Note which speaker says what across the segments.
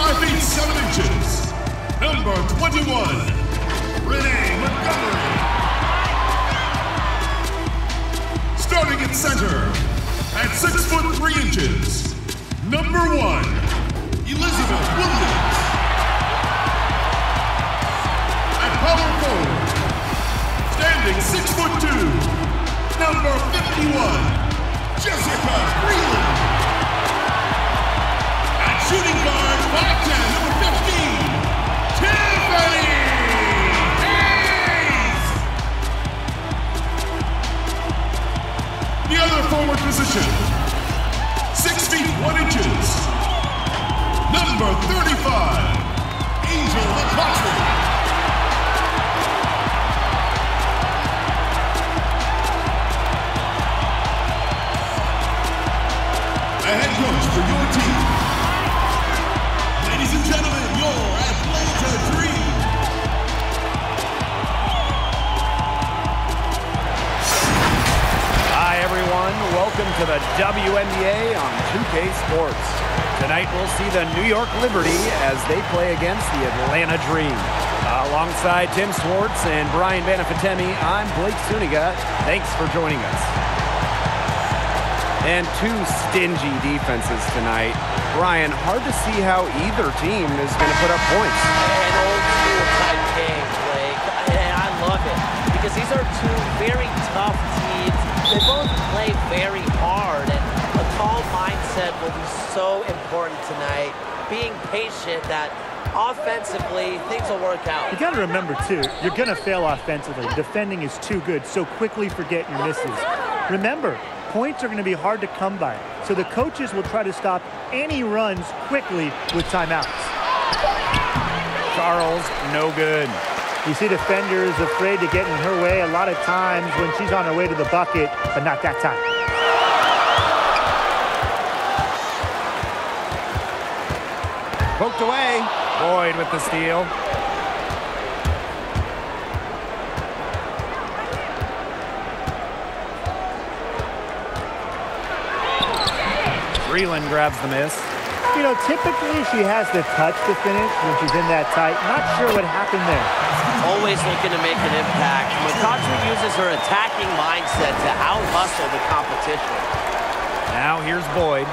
Speaker 1: 5 feet 7 inches, number 21, Renee Montgomery. Starting at center, at 6 foot 3 inches, number 1, Elizabeth Williams. At power forward, standing 6 foot 2, number 51, Jessica Breland. At shooting guard, 5'10", number 15, Tiffany! The other forward position, number 35, Angel McCoughtry. The head coach for your team.
Speaker 2: Everyone. Welcome to the WNBA on 2K Sports. Tonight, we'll see the New York Liberty as they play against the Atlanta Dream. Alongside Tim Swartz and Brian Banafitemi, I'm Blake Suniga. Thanks for joining us. And two stingy defenses tonight. Brian, hard to see how either team is going to put up points.
Speaker 3: An old school type game, Blake. And I love it because these are two very tough. They both play very hard, and a calm mindset will be so important tonight. Being patient that offensively things will work out.
Speaker 4: You got to remember, too, you're going to fail offensively. Defending is too good, so quickly forget your misses. Remember, points are going to be hard to come by, so the coaches will try to stop any runs quickly with timeouts.
Speaker 2: Charles, no good.
Speaker 4: You see defenders afraid to get in her way a lot of times when she's on her way to the bucket, but not that time.
Speaker 2: Poked away. Boyd with the steal. Breland grabs the miss.
Speaker 4: You know, typically she has the touch to finish when she's in that tight. Not sure what happened there.
Speaker 3: Always looking to make an impact. McCoughtry uses her attacking mindset to out-hustle the competition.
Speaker 2: Now here's Boyd.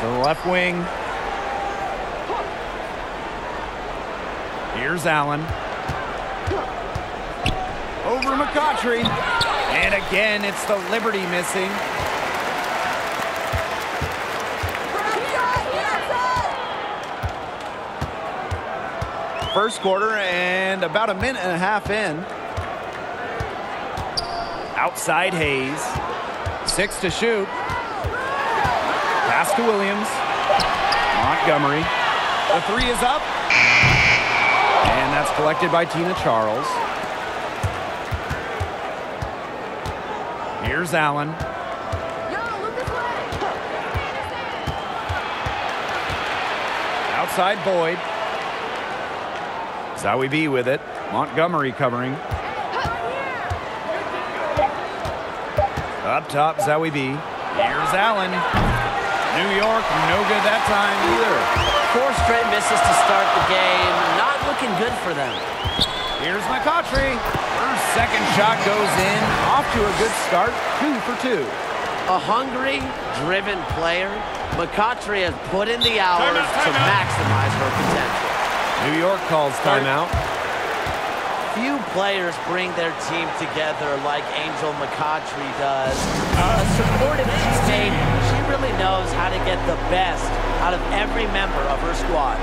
Speaker 2: To the left wing. Here's Allen. Over McCoughtry. And again, it's the Liberty missing. First quarter and about a minute and a half in. Outside Hayes. Six to shoot. Pass to Williams. Montgomery. The three is up. And that's collected by Tina Charles. Here's Allen. Outside Boyd. Zahui B with it. Montgomery covering. Up top, Zahui B. Here's Allen. New York, no good that time either.
Speaker 3: Four straight misses to start the game. Not looking good for them.
Speaker 2: Here's McCoughtry. Her second shot goes in. Off to a good start. Two for two.
Speaker 3: A hungry, driven player, McCoughtry has put in the hours to maximize her potential.
Speaker 2: New York calls timeout.
Speaker 3: Few players bring their team together like Angel McCoughtry does. A supportive teammate, she really knows how to get the best out of every member of her squad.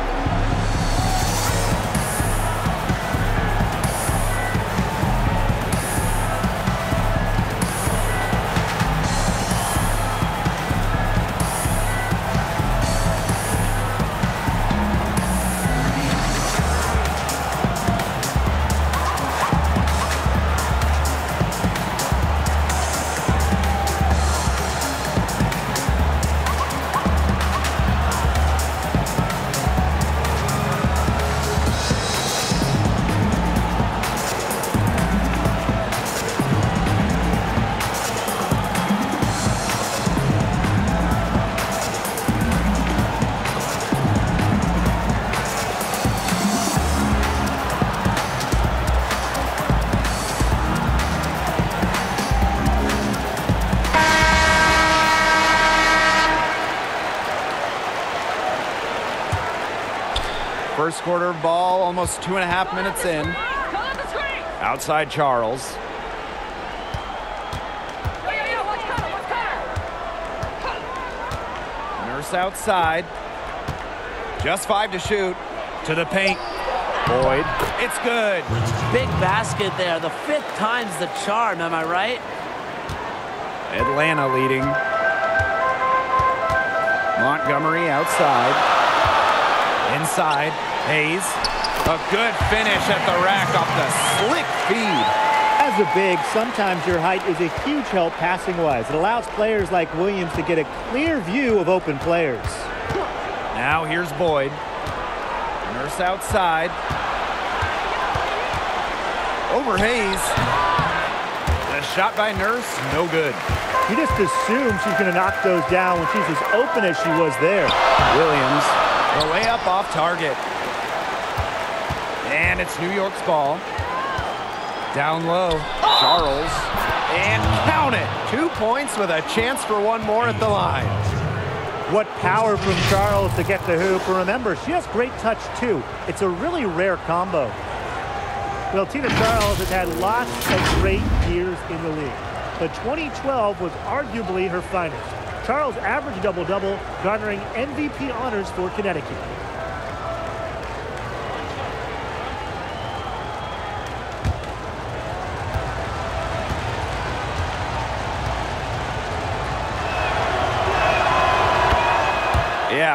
Speaker 2: Almost two and a half minutes in. Outside Charles. Nurse outside. Just five to shoot. To the paint. Boyd. It's good.
Speaker 3: Big basket there. The fifth time's the charm, am I right?
Speaker 2: Atlanta leading. Montgomery outside. Inside. Hayes. A good finish at the rack off the slick feed.
Speaker 4: As a big, sometimes your height is a huge help passing-wise. It allows players like Williams to get a clear view of open players.
Speaker 2: Now here's Boyd. Nurse outside. Over Hayes. The shot by Nurse, no good.
Speaker 4: You just assume she's going to knock those down when she's as open as she was there.
Speaker 2: Williams, the layup off target. And it's New York's ball. Down low, Charles. And count it. Two points with a chance for one more at the line.
Speaker 4: What power from Charles to get the hoop. And remember, she has great touch, too. It's a really rare combo. Well, Tina Charles has had lots of great years in the league, but 2012 was arguably her finest. Charles averaged double-double, garnering MVP honors for Connecticut.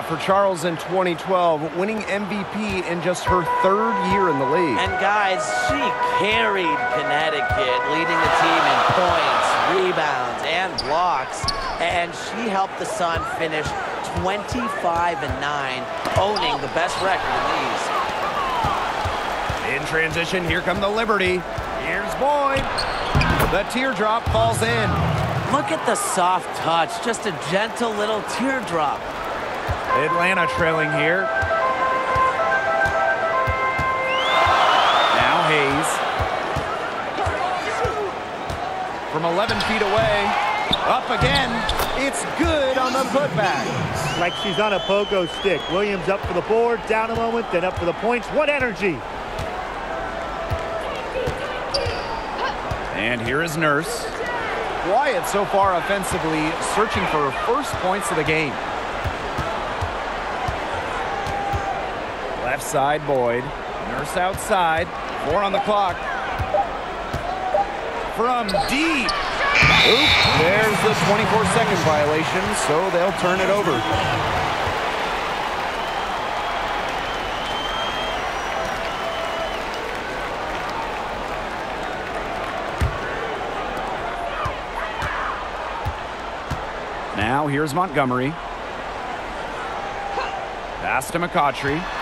Speaker 2: Yeah, for Charles in 2012, winning MVP in just her third year in the league.
Speaker 3: And guys, she carried Connecticut, leading the team in points, rebounds, and blocks. And she helped the Sun finish 25 and 9, owning the best record in the East.
Speaker 2: In transition, here come the Liberty. Here's Boyd. The teardrop falls in.
Speaker 3: Look at the soft touch, just a gentle little teardrop.
Speaker 2: Atlanta trailing here. Now Hayes. From 11 feet away. Up again. It's good on the putback.
Speaker 4: Like she's on a pogo stick. Williams up for the board, down a moment, then up for the points. What energy!
Speaker 2: And here is Nurse. Wyatt so far offensively searching for her first points of the game. Left side, Boyd. Nurse outside. Four on the clock. From deep. Oop, there's the 24-second violation, so they'll turn it over. Now here's Montgomery. Pass to McCautry.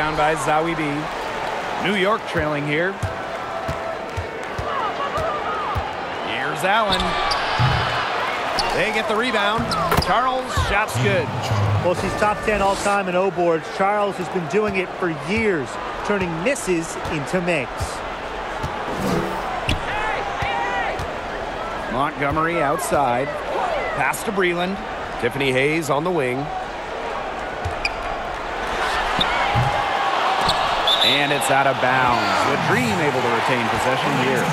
Speaker 2: Rebound by Zahui B. New York trailing here. Here's Allen. They get the rebound. Charles, shot's good.
Speaker 4: Well, she's top 10 all-time in O boards. Charles has been doing it for years, turning misses into makes.
Speaker 2: Montgomery outside. Pass to Breland. Tiffany Hayes on the wing. And it's out of bounds. The Dream able to retain possession here.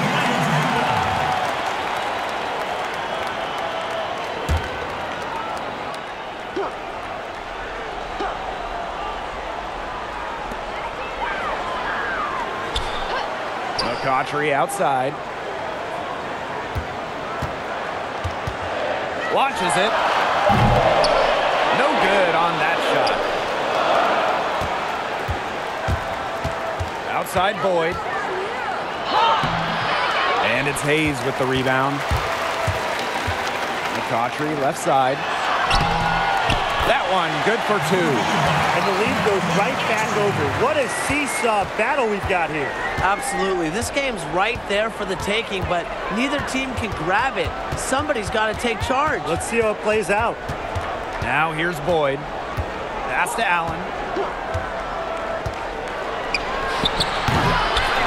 Speaker 2: McCoughtry outside. Launches it. Shot. Outside Boyd. And it's Hayes with the rebound. McCoughtry left side. That one good for two.
Speaker 4: And the lead goes right back over. What a seesaw battle we've got here.
Speaker 3: Absolutely. This game's right there for the taking, but neither team can grab it. Somebody's got to take charge.
Speaker 4: Let's see how it plays out.
Speaker 2: Now here's Boyd. Pass to Allen.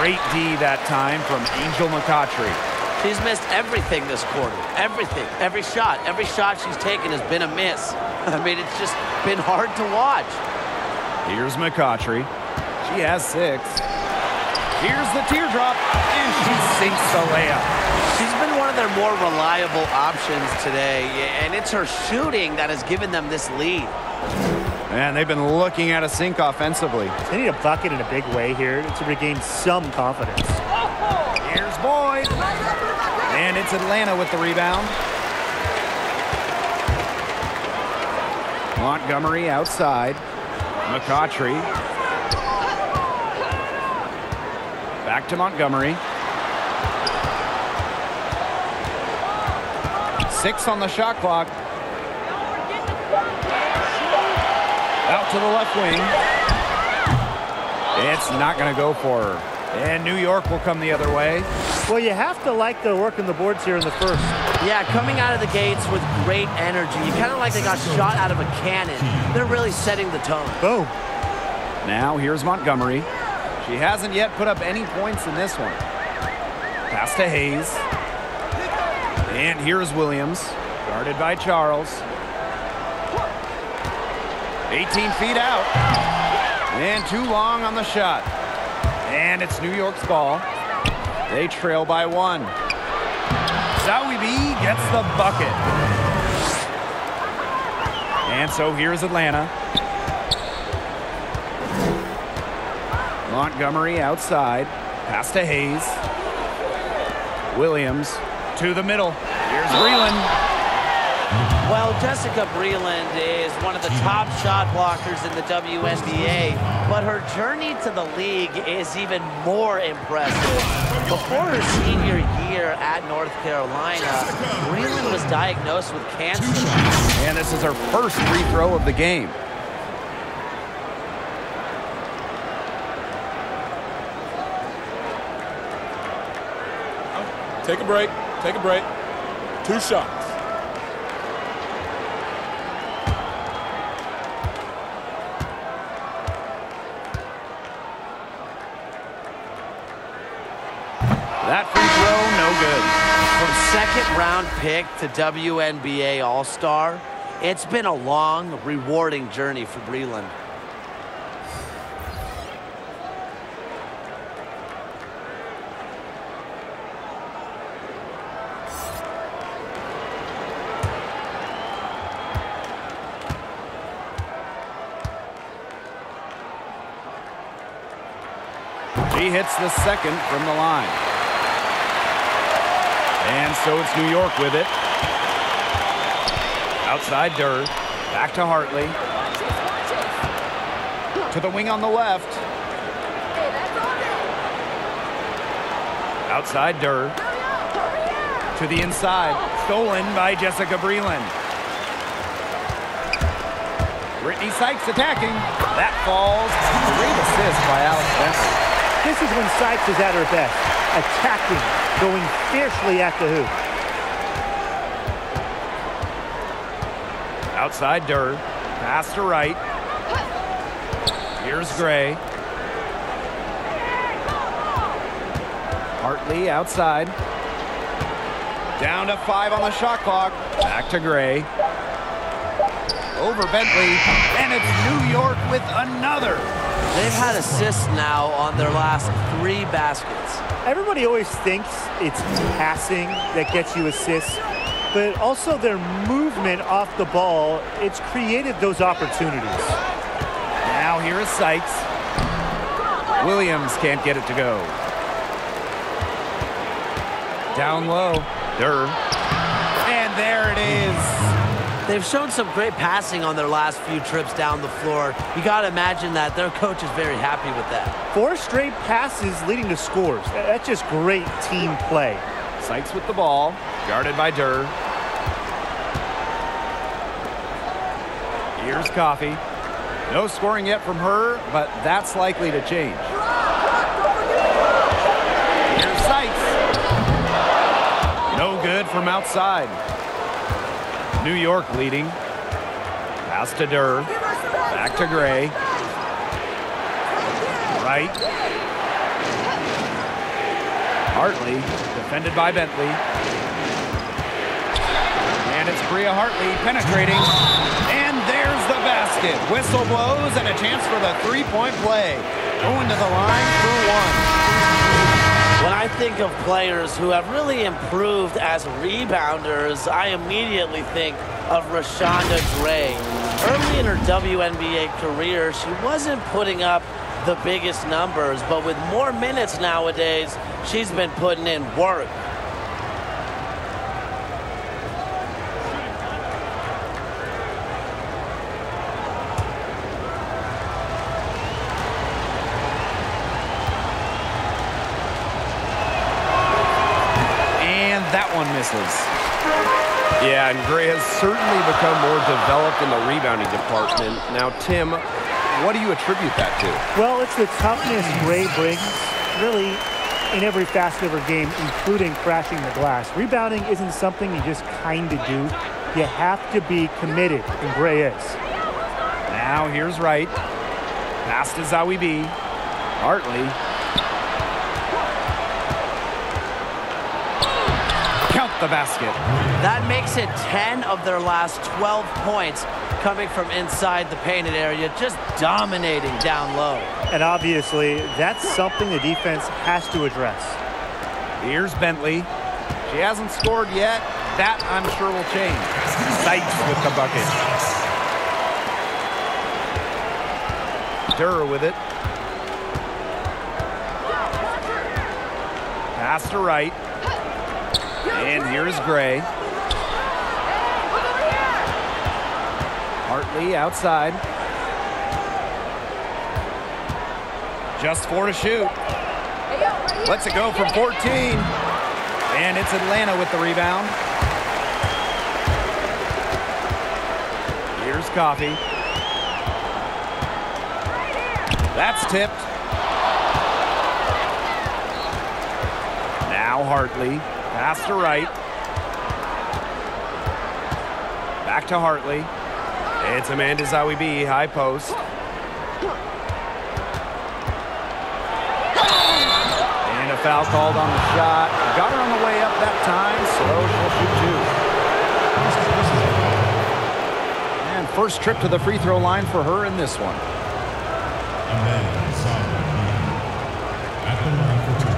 Speaker 2: Great D that time from Angel McCoughtry.
Speaker 3: She's missed everything this quarter. Everything. Every shot. Every shot she's taken has been a miss. I mean, it's just been hard to watch.
Speaker 2: Here's McCoughtry. She has six. Here's the teardrop, and she sinks the layup.
Speaker 3: She's been one of their more reliable options today, and it's her shooting that has given them this lead.
Speaker 2: And they've been looking at a sink offensively.
Speaker 4: They need a bucket in a big way here to regain some confidence.
Speaker 2: Here's Boyd. And it's Atlanta with the rebound. Montgomery outside. McCoughtry. Back to Montgomery. Six on the shot clock. To the left wing. It's not going to go for her. And New York will come the other way.
Speaker 4: Well, you have to like the work in the boards here in the first.
Speaker 3: Yeah, coming out of the gates with great energy. You kind of like they got shot out of a cannon. They're really setting the tone.
Speaker 4: Boom.
Speaker 2: Now here's Montgomery. She hasn't yet put up any points in this one. Pass to Hayes. And here's Williams, guarded by Charles. 18 feet out. And too long on the shot. And it's New York's ball. They trail by one. Zahui B gets the bucket. And so here's Atlanta. Montgomery outside. Pass to Hayes. Williams to the middle. Here's Breland.
Speaker 3: Well, Jessica Breland is one of the top shot blockers in the WNBA, but her journey to the league is even more impressive. Before her senior year at North Carolina, Breland was diagnosed with cancer.
Speaker 2: And this is her first free throw of the game.
Speaker 5: Take a break. Take a break. Two shots.
Speaker 3: Second round pick to WNBA All-Star, it's been a long, rewarding journey for Breland.
Speaker 2: He hits the second from the line. So it's New York with it. Outside Durr. Back to Hartley. To the wing on the left. Outside Durr. To the inside. Stolen by Jessica Breland. Brittney Sykes attacking. That falls. Great assist by Alex Bentley.
Speaker 4: This is when Sykes is at her best. Attacking, going fiercely at the hoop.
Speaker 2: Outside Durr. Pass to right. Here's Gray. Hartley outside. Down to five on the shot clock. Back to Gray. Over Bentley. And it's New York with another.
Speaker 3: They've had assists now on their last three baskets.
Speaker 4: Everybody always thinks it's passing that gets you assists, but also their movement off the ball, it's created those opportunities.
Speaker 2: Now here is Sykes. Williams can't get it to go. Down low. Durr. And there it is.
Speaker 3: They've shown some great passing on their last few trips down the floor. You got to imagine that their coach is very happy with that.
Speaker 4: Four straight passes leading to scores. That's just great team play.
Speaker 2: Sykes with the ball, guarded by Durr. Here's Coffey. No scoring yet from her, but that's likely to change. Here's Sykes. No good from outside. New York leading. Pass to Durr. Back to Gray. Right. Hartley Defended by Bentley. And it's Bria Hartley penetrating. And there's the basket. Whistle blows and a chance for the three-point play. Going to the line for one.
Speaker 3: When I think of players who have really improved as rebounders, I immediately think of Reshanda Gray. Early in her WNBA career, she wasn't putting up the biggest numbers, but with more minutes nowadays, she's been putting in work.
Speaker 2: And that one misses. Yeah, and Gray has certainly become more developed in the rebounding department. Now, Tim, what do you attribute that to?
Speaker 4: Well, it's the toughness Gray brings, really, in every facet of her game, including crashing the glass. Rebounding isn't something you just kind of do. You have to be committed, and Gray is.
Speaker 2: Now here's Wright. Pass to Zahui B. Hartley. The basket.
Speaker 3: That makes it 10 of their last 12 points coming from inside the painted area, just dominating down low.
Speaker 4: And obviously, that's something the defense has to address.
Speaker 2: Here's Bentley. She hasn't scored yet. That, I'm sure, will change. Sykes with the bucket. Durr with it. Pass to right. And here's Gray. Hartley outside. Just four to shoot. Lets it go from 14. And it's Atlanta with the rebound. Here's Coffey. That's tipped. Now Hartley. Pass to right. Back to Hartley. It's Amanda Zahui B, high post. And a foul called on the shot. Got her on the way up that time, so she'll shoot two. And first trip to the free throw line for her in this one.
Speaker 1: Amanda Zahui at the line for two.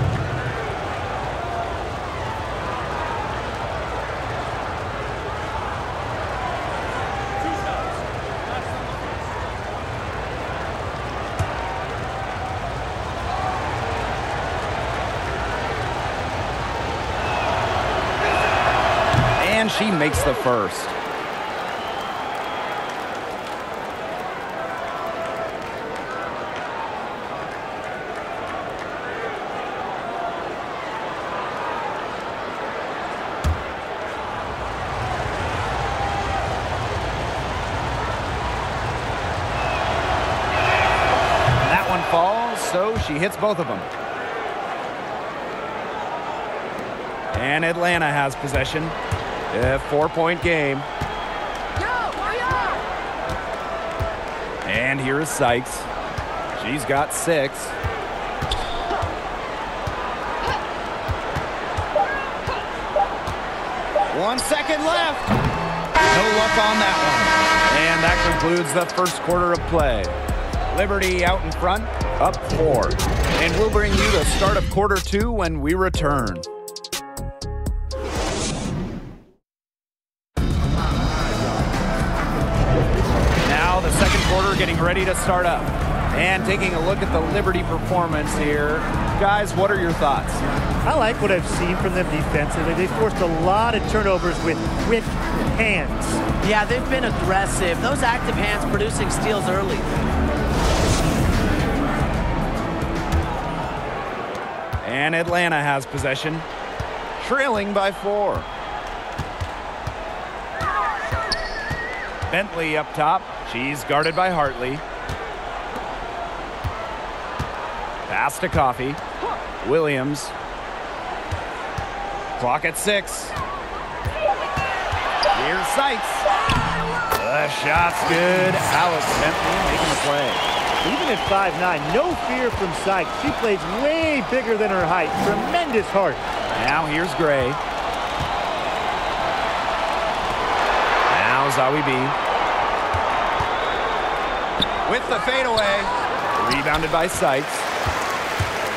Speaker 2: And she makes the first. That one falls, so she hits both of them. And Atlanta has possession. A four-point game. And here is Sykes. She's got six. One second left. No luck on that one. And that concludes the first quarter of play. Liberty out in front, up four. And we'll bring you the start of quarter two when we return. Start up. And taking a look at the Liberty performance here. Guys, what are your thoughts?
Speaker 4: I like what I've seen from them defensively. They forced a lot of turnovers with quick hands.
Speaker 3: Yeah, they've been aggressive. Those active hands producing steals early.
Speaker 2: And Atlanta has possession, trailing by four. Bentley up top. She's guarded by Hartley. Pass to Coffey. Williams. Clock at six. Here's Sykes. The shot's good. Alex Bentley making the play.
Speaker 4: Even at 5'9", no fear from Sykes. She plays way bigger than her height. Tremendous heart.
Speaker 2: Now here's Gray. Now Zahui B. With the fadeaway. Rebounded by Sykes.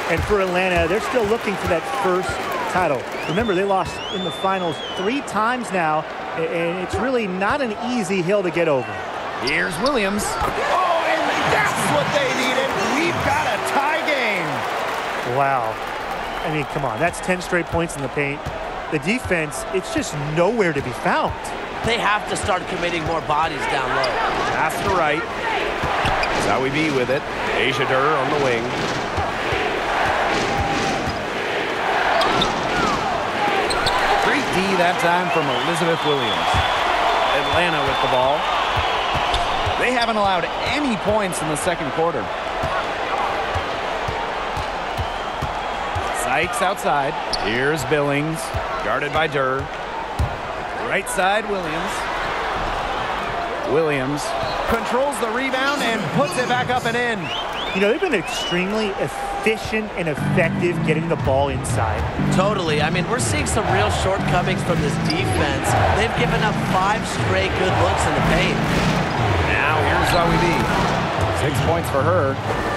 Speaker 4: And for Atlanta, they're still looking for that first title. Remember, they lost in the finals three times now, and it's really not an easy hill to get over.
Speaker 2: Here's Williams. Oh, and that's what they needed. We've got a tie game.
Speaker 4: Wow. I mean, come on. That's 10 straight points in the paint. The defense, it's just nowhere to be found.
Speaker 3: They have to start committing more bodies down low.
Speaker 2: Pass the right. Zahui B with it. Asia Durr on the wing. Great D that time from Elizabeth Williams. Atlanta with the ball. They haven't allowed any points in the second quarter. Sykes outside. Here's Billings. Guarded by Durr. Right side, Williams. Williams controls the rebound and puts it back up and in.
Speaker 4: You know, they've been extremely efficient and effective getting the ball inside.
Speaker 3: Totally. I mean, we're seeing some real shortcomings from this defense. They've given up five straight good looks in the paint.
Speaker 2: Now here's Zahui B. Six points for her.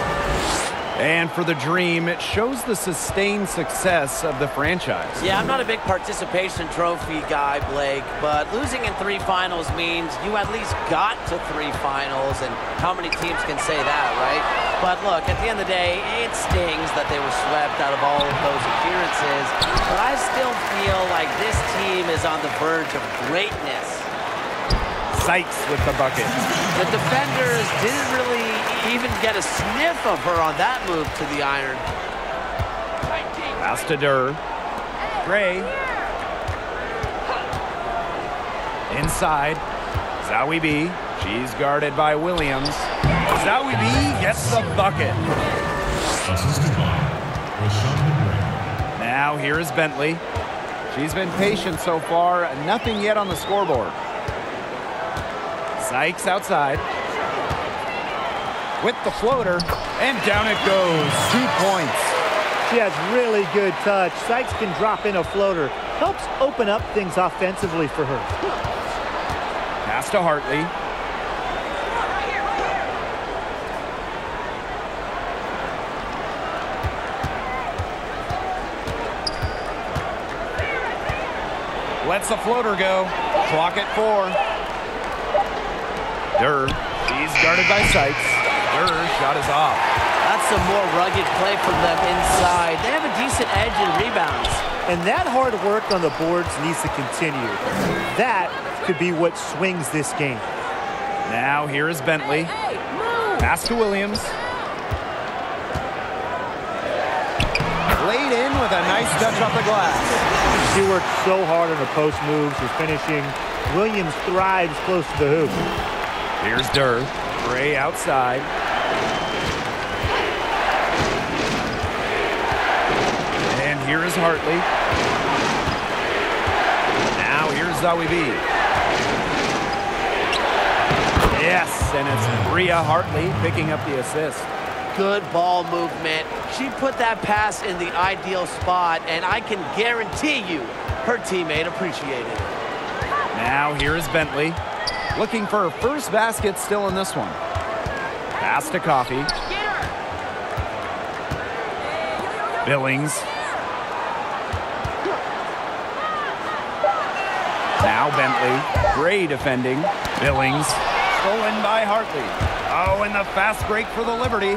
Speaker 2: And for the Dream, it shows the sustained success of the franchise.
Speaker 3: Yeah, I'm not a big participation trophy guy, Blake, but losing in three finals means you at least got to three finals, and how many teams can say that, right? But look, at the end of the day, it stings that they were swept out of all of those appearances, but I still feel like this team is on the verge of greatness.
Speaker 2: Sykes with the bucket.
Speaker 3: The defenders didn't really even get a sniff of her on that move to the iron.
Speaker 2: Pass to Durr. Gray. Inside. Zahui B. She's guarded by Williams. Zahui B gets the bucket. Now here is Bentley. She's been patient so far. Nothing yet on the scoreboard. Sykes outside. With the floater. And down it goes. Two points.
Speaker 4: She has really good touch. Sykes can drop in a floater. Helps open up things offensively for her.
Speaker 2: Pass to Hartley. Lets the floater go. Clock at four. Durr. She's guarded by Sykes. Durr shot is off.
Speaker 3: That's some more rugged play from them inside. They have a decent edge in rebounds.
Speaker 4: And that hard work on the boards needs to continue. That could be what swings this game.
Speaker 2: Now here is Bentley. Pass to Williams. Laid in with a nice touch off the glass.
Speaker 4: She worked so hard on her post moves, her finishing. Williams thrives close to the hoop.
Speaker 2: Here's Durr. Gray outside. And here is Hartley. Now here's Zahui B. Yes, and it's Bria Hartley picking up the assist.
Speaker 3: Good ball movement. She put that pass in the ideal spot, and I can guarantee you her teammate appreciated it.
Speaker 2: Now here is Bentley. Looking for her first basket still in this one. Pass to Coffey. Billings. Now Bentley. Gray defending. Billings. Stolen by Hartley. Oh, and the fast break for the Liberty.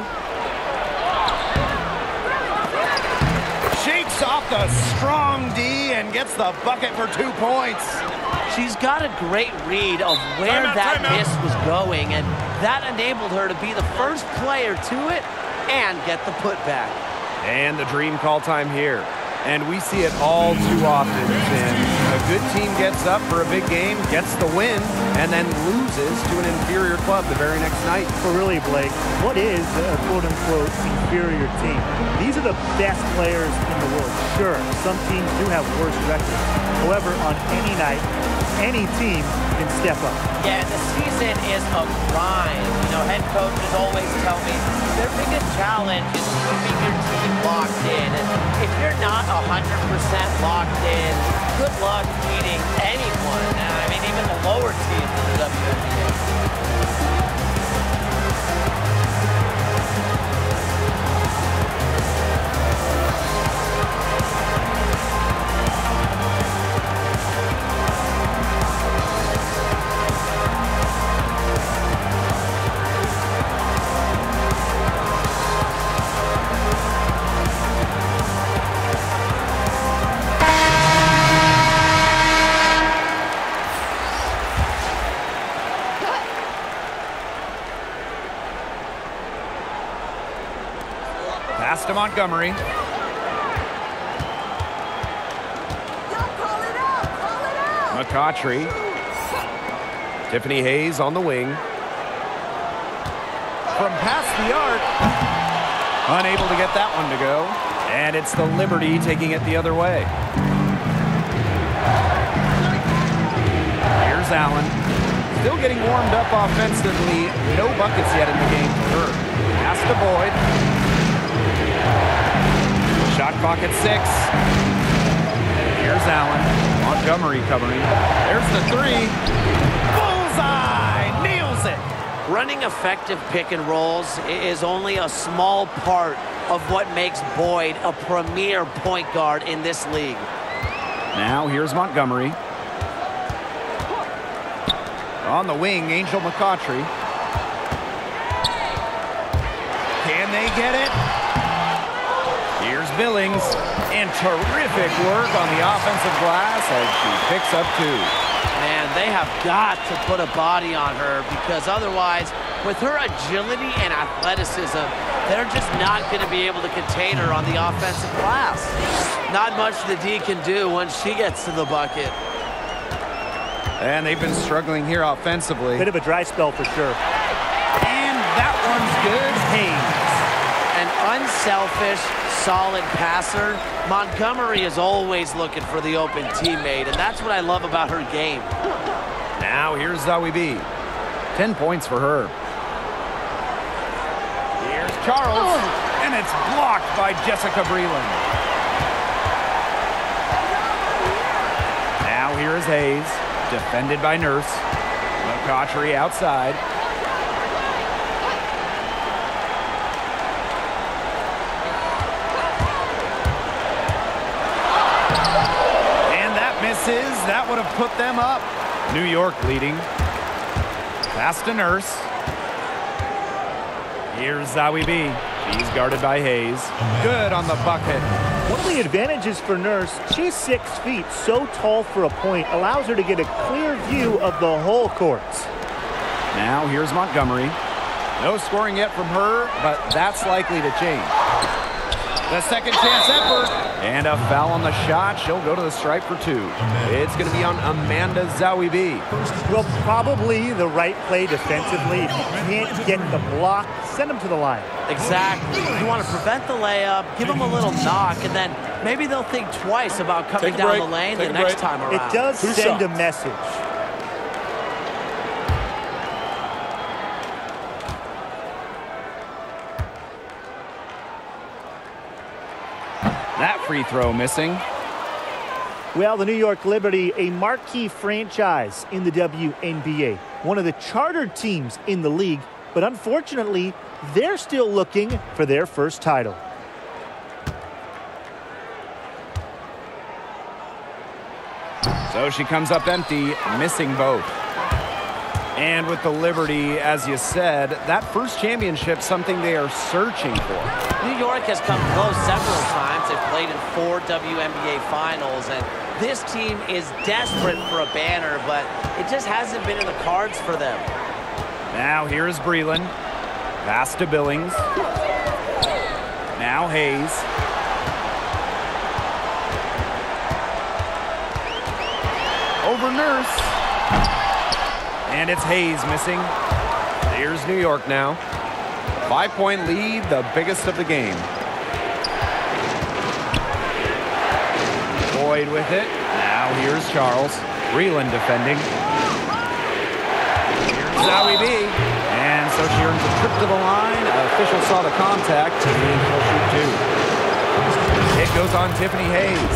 Speaker 2: Shakes off the strong D and gets the bucket for two points.
Speaker 3: She's got a great read of where
Speaker 5: Timeout,
Speaker 3: that miss was going, and that enabled her to be the first player to it and get the putback.
Speaker 2: And the dream call time here. And we see it all too often, Tim. A good team gets up for a big game, gets the win, and then loses to an inferior club the very next night.
Speaker 4: But really, Blake, what is a quote-unquote inferior team? These are the best players in the world. Sure, some teams do have worse records. However, on any night, any team can step up.
Speaker 3: Yeah, the season is a grind. You know, head coaches always tell me their biggest challenge is keeping your team locked in. And if you're not 100% locked in, good luck beating anyone. Uh, I mean, even the lower teams in the WNBA.
Speaker 2: To Montgomery.
Speaker 6: Don't call it out! Call it out!
Speaker 2: McCoughtry. Tiffany Hayes on the wing. From past the arc. Unable to get that one to go. And it's the Liberty taking it the other way. Here's Allen. Still getting warmed up offensively. No buckets yet in the game for her. Pass to Boyd. Shot clock at six. Here's Allen. Montgomery covering. There's the three. Bullseye! Nails it!
Speaker 3: Running effective pick and rolls is only a small part of what makes Boyd a premier point guard in this league.
Speaker 2: Now here's Montgomery. On the wing, Angel McCoughtry. Can they get it? Here's Billings. And terrific work on the offensive glass as she picks up two.
Speaker 3: Man, they have got to put a body on her because otherwise, with her agility and athleticism, they're just not going to be able to contain her on the offensive glass. Not much the D can do once she gets to the bucket.
Speaker 2: And they've been struggling here offensively.
Speaker 4: Bit of a dry spell for sure.
Speaker 2: And that one's good. Hayes.
Speaker 3: An unselfish, solid passer. Montgomery is always looking for the open teammate, and that's what I love about her game.
Speaker 2: Now here's Zahui B. 10 points for her. Here's Charles. Oh. And it's blocked by Jessica Breland. Now here is Hayes. Defended by Nurse. McCoughtry outside. And that misses. That would have put them up. New York leading. Pass to Nurse. Here's Zahui B. She's guarded by Hayes. Good on the bucket.
Speaker 4: One of the advantages for Nurse, she's six feet, so tall for a point, allows her to get a clear view of the whole court.
Speaker 2: Now here's Montgomery. No scoring yet from her, but that's likely to change. The second chance effort. And a foul on the shot. She'll go to the stripe for two. It's going to be on Amanda Zahui B.
Speaker 4: Well, probably the right play defensively. If you can't get the block, send them to the line.
Speaker 3: Exactly. You want to prevent the layup, give them a little knock, and then maybe they'll think twice about coming down
Speaker 5: break.
Speaker 3: the lane
Speaker 5: Take
Speaker 3: the next
Speaker 5: break.
Speaker 3: time around.
Speaker 4: It does
Speaker 5: Two
Speaker 4: send a message.
Speaker 2: Free throw missing.
Speaker 4: Well, the New York Liberty, a marquee franchise in the WNBA, one of the chartered teams in the league, but unfortunately, they're still looking for their first title.
Speaker 2: So she comes up empty, missing both. And with the Liberty, as you said, that first championship, something they are searching for.
Speaker 3: New York has come close several times. They've played in four WNBA finals, and this team is desperate for a banner, but it just hasn't been in the cards for them.
Speaker 2: Now here's Breland. Pass to Billings. Now Hayes. Over Nurse. And it's Hayes missing. Here's New York now. Five-point lead, the biggest of the game. Boyd with it. Now here's Charles. Breland defending. Here's Zahui B. And so she earns a trip to the line. Official saw the contact, and she'll shoot two. It goes on Tiffany Hayes.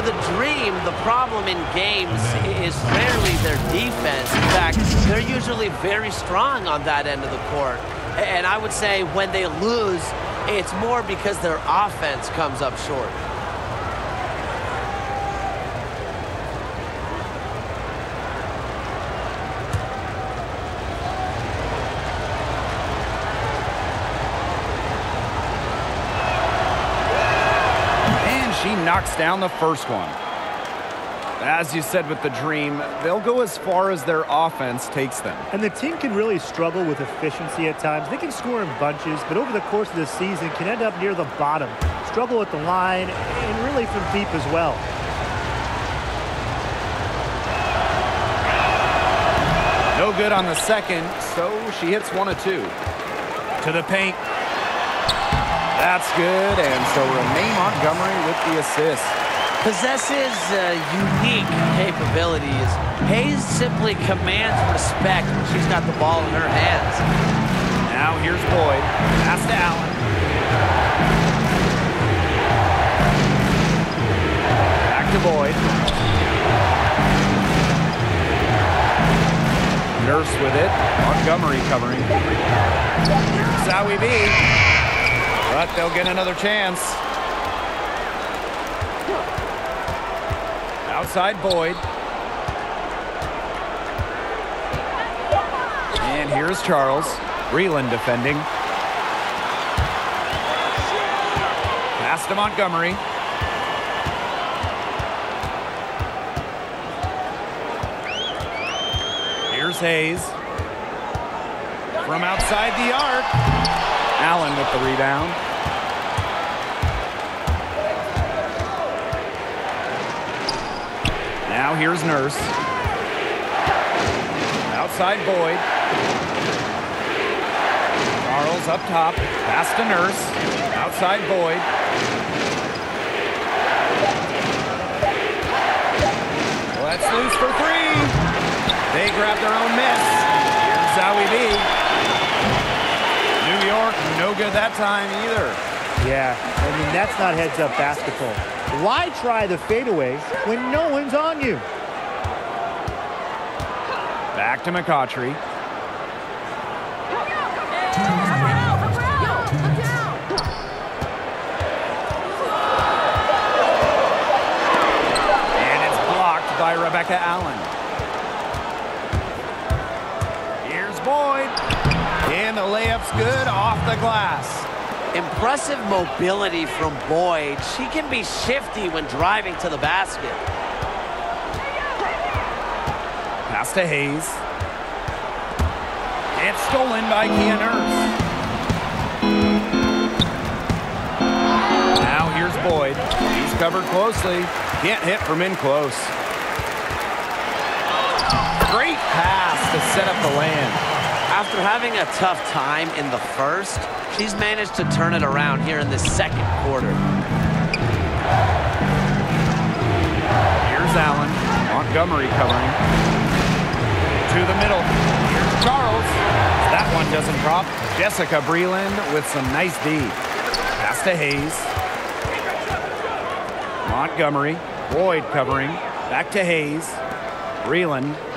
Speaker 3: For the Dream, the problem in games is rarely their defense. In fact, they're usually very strong on that end of the court. And I would say when they lose, it's more because their offense comes up short.
Speaker 2: And she knocks down the first one. As you said with the Dream, they'll go as far as their offense takes them.
Speaker 4: And the team can really struggle with efficiency at times. They can score in bunches, but over the course of the season can end up near the bottom. Struggle at the line and really from deep as well.
Speaker 2: No good on the second, so she hits one of two. To the paint. That's good, and so Renee Montgomery with the assist.
Speaker 3: Possesses uh, unique capabilities. Hayes simply commands respect when she's got the ball in her hands.
Speaker 2: Now here's Boyd. Pass to Allen. Back to Boyd. Nurse with it. Montgomery covering. Here's Zahui B. But they'll get another chance. Outside Boyd. And here's Charles. Breland defending. Pass to Montgomery. Here's Hayes. From outside the arc. Allen with the rebound. Now here's Nurse. Outside Boyd. Charles up top. Pass to Nurse. Outside Boyd. Let's loose for three. They grab their own miss. Here's Zahui B. York, no good that time either.
Speaker 4: Yeah, I mean, that's not heads-up basketball. Why try the fadeaway when no one's on you?
Speaker 2: Back to McCoughtry. And it's blocked by Rebecca Allen. Good off the glass.
Speaker 3: Impressive mobility from Boyd. She can be shifty when driving to the basket.
Speaker 2: Pass to Hayes. It's stolen by Kia Nurse. Now here's Boyd. He's covered closely. Can't hit from in close. Great pass to set up the land.
Speaker 3: After having a tough time in the first, she's managed to turn it around here in the second quarter.
Speaker 2: Here's Allen. Montgomery covering. To the middle. Here's Charles. That one doesn't drop. Jessica Breland with some nice D. Pass to Hayes. Montgomery. Boyd covering. Back to Hayes. Breland.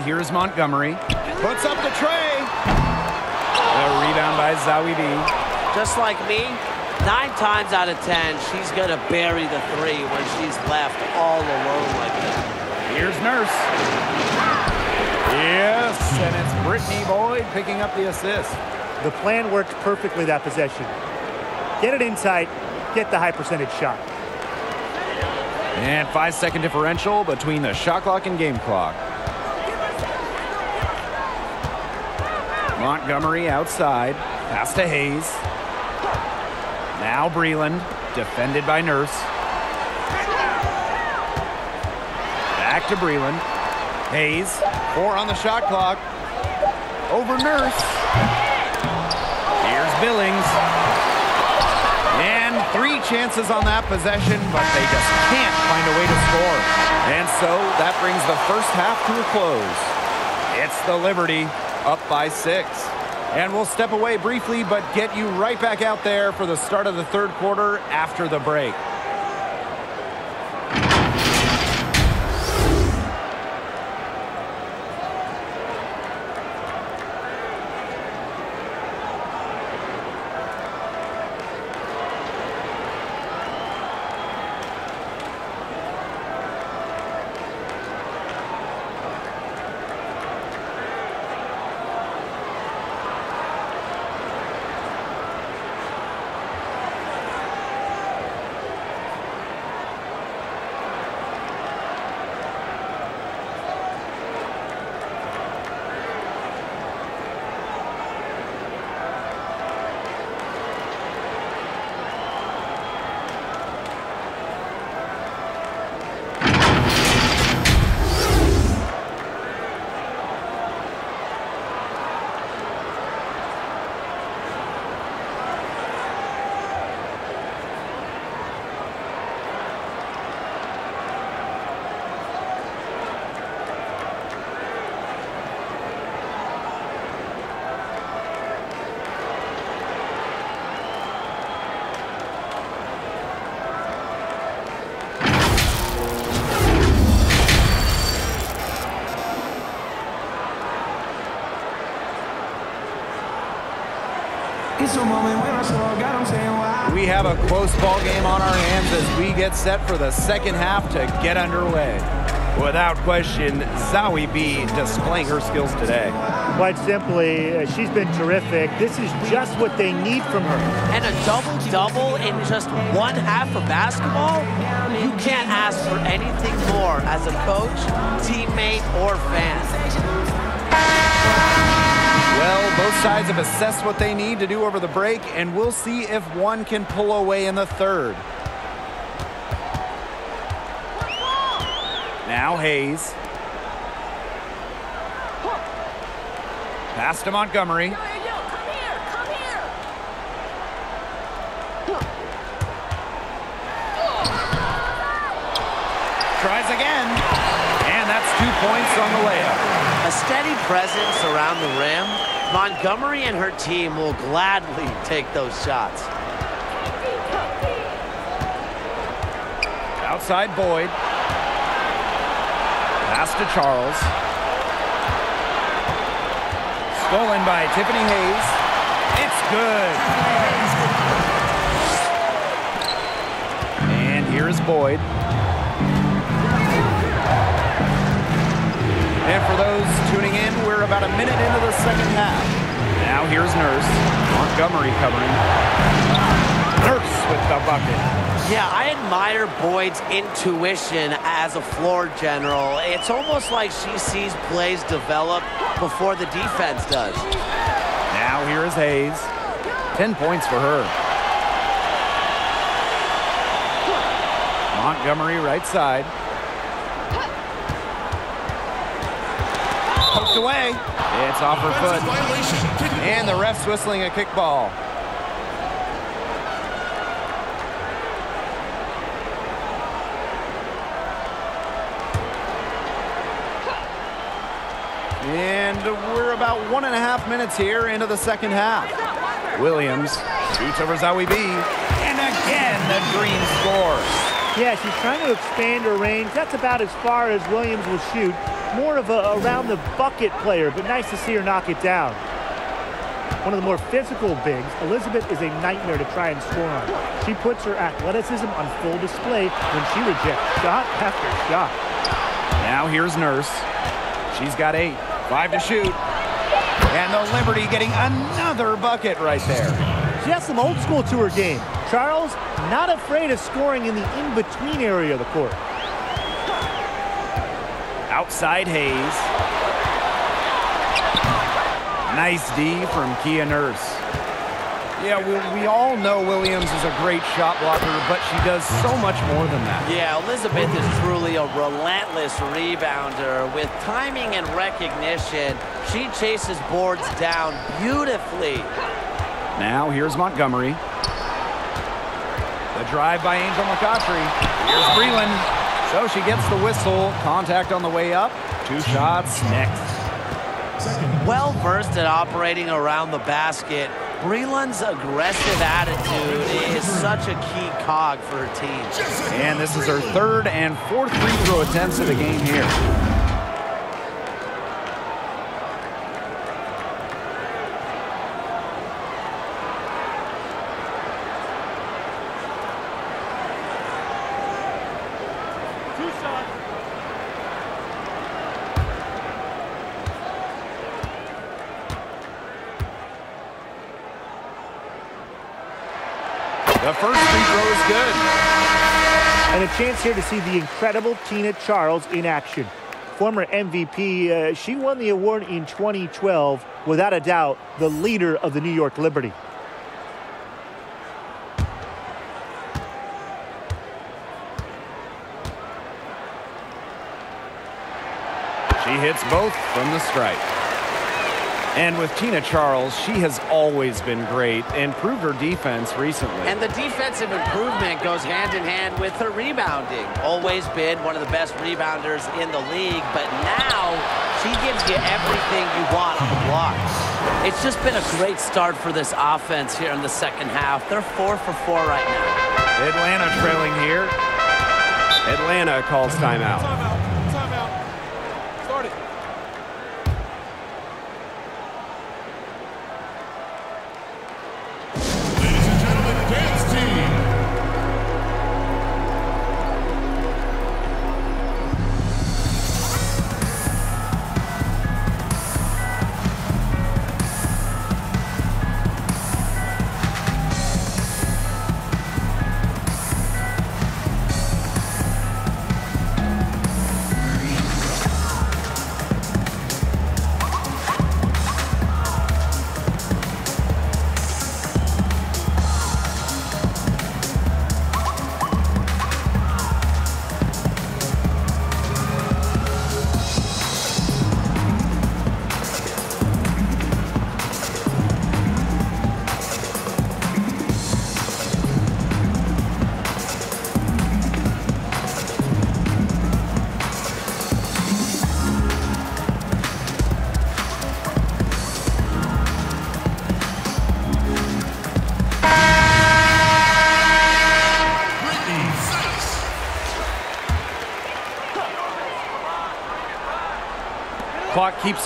Speaker 2: And here's Montgomery. Puts up the tray. A rebound by Zahui B.
Speaker 3: Just like me, nine times out of ten, she's going to bury the three when she's left all alone like that.
Speaker 2: Here's Nurse. Yes, and it's Brittany Boyd picking up the assist.
Speaker 4: The plan worked perfectly that possession. Get it inside, get the high percentage shot.
Speaker 2: And five second differential between the shot clock and game clock. Montgomery outside. Pass to Hayes. Now Breland, defended by Nurse. Back to Breland. Hayes, four on the shot clock. Over Nurse. Here's Billings. And three chances on that possession, but they just can't find a way to score. And so that brings the first half to a close. It's the Liberty up by six. And we'll step away briefly, but get you right back out there for the start of the third quarter after the break. We have a close ball game on our hands as we get set for the second half to get underway. Without question, Zahui B displaying her skills today.
Speaker 4: Quite simply, uh, she's been terrific. This is just what they need from her.
Speaker 3: And a double-double in just one half of basketball? You can't ask for anything more as a coach, teammate, or fan.
Speaker 2: Well, both sides have assessed what they need to do over the break, and we'll see if one can pull away in the third. Now Hayes. Pass to Montgomery. Tries again. And that's two points on the layup.
Speaker 3: A steady presence around the rim. Montgomery and her team will gladly take those shots.
Speaker 2: Outside Boyd. Pass to Charles. Stolen by Tiffany Hayes. It's good. And here's Boyd. And for those about a minute into the second half. Now here's Nurse. Montgomery covering. Nurse with the bucket.
Speaker 3: Yeah, I admire Boyd's intuition as a floor general. It's almost like she sees plays develop before the defense does.
Speaker 2: Now here is Hayes. 10 points for her. Montgomery right side. Poked away. It's off her foot. And the ref's whistling a kickball. And we're about one and a half minutes here into the second half. Williams shoots over Zahui B. And again, the green scores.
Speaker 4: Yeah, she's trying to expand her range. That's about as far as Williams will shoot. More of a around the bucket player, but nice to see her knock it down. One of the more physical bigs, Elizabeth is a nightmare to try and score on. She puts her athleticism on full display when she rejects shot after shot.
Speaker 2: Now here's Nurse. She's got eight. Five to shoot. And the Liberty getting another bucket right there.
Speaker 4: She has some old school to her game. Charles, not afraid of scoring in the in-between area of the court.
Speaker 2: Outside Hayes. Nice D from Kia Nurse. Yeah, we, we all know Williams is a great shot blocker, but she does so much more than that.
Speaker 3: Yeah, Elizabeth is truly a relentless rebounder. With timing and recognition, she chases boards down beautifully.
Speaker 2: Now here's Montgomery. The drive by Angel McCoughtry. Here's Breland. So she gets the whistle. Contact on the way up. Two shots next.
Speaker 3: Well versed at operating around the basket. Breland's aggressive attitude is such a key cog for her team.
Speaker 2: And this is her third and fourth free throw attempts of the game here.
Speaker 4: Two shots.
Speaker 2: The first free throw is good.
Speaker 4: And a chance here to see the incredible Tina Charles in action. Former MVP, uh, she won the award in 2012, without a doubt, the leader of the New York Liberty.
Speaker 2: She hits both from the stripe. And with Tina Charles, she has always been great and proved her defense recently.
Speaker 3: And the defensive improvement goes hand in hand with her rebounding. Always been one of the best rebounders in the league, but now she gives you everything you want on the blocks. It's just been a great start for this offense here in the second half. They're four for four right now.
Speaker 2: Atlanta trailing here. Atlanta calls timeout.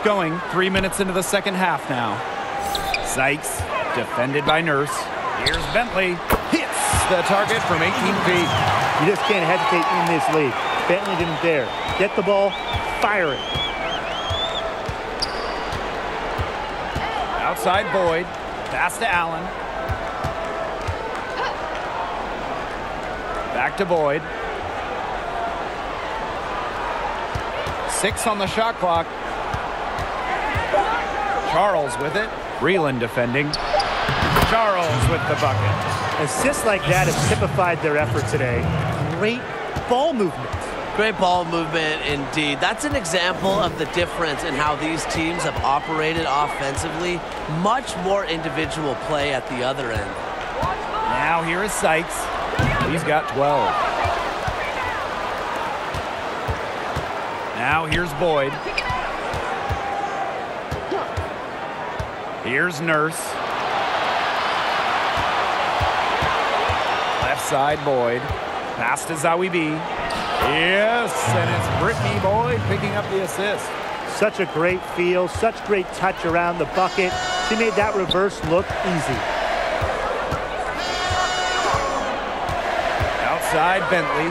Speaker 2: Going. Three minutes into the second half now. Sykes, defended by Nurse. Here's Bentley. Hits the target from 18 feet.
Speaker 4: You just can't hesitate in this league. Bentley didn't dare. Get the ball, fire it.
Speaker 2: Outside Boyd. Pass to Allen. Back to Boyd. Six on the shot clock. Charles with it. Breland defending. Charles with the bucket.
Speaker 4: Assists like that have typified their effort today. Great ball movement.
Speaker 3: Great ball movement indeed. That's an example of the difference in how these teams have operated offensively. Much more individual play at the other end.
Speaker 2: Now here is Sykes. He's got 12. Now here's Boyd. Here's Nurse. Left side Boyd. Pass to Zahui B. Yes, and it's Brittany Boyd picking up the assist.
Speaker 4: Such a great feel, such great touch around the bucket. She made that reverse look easy.
Speaker 2: Outside Bentley.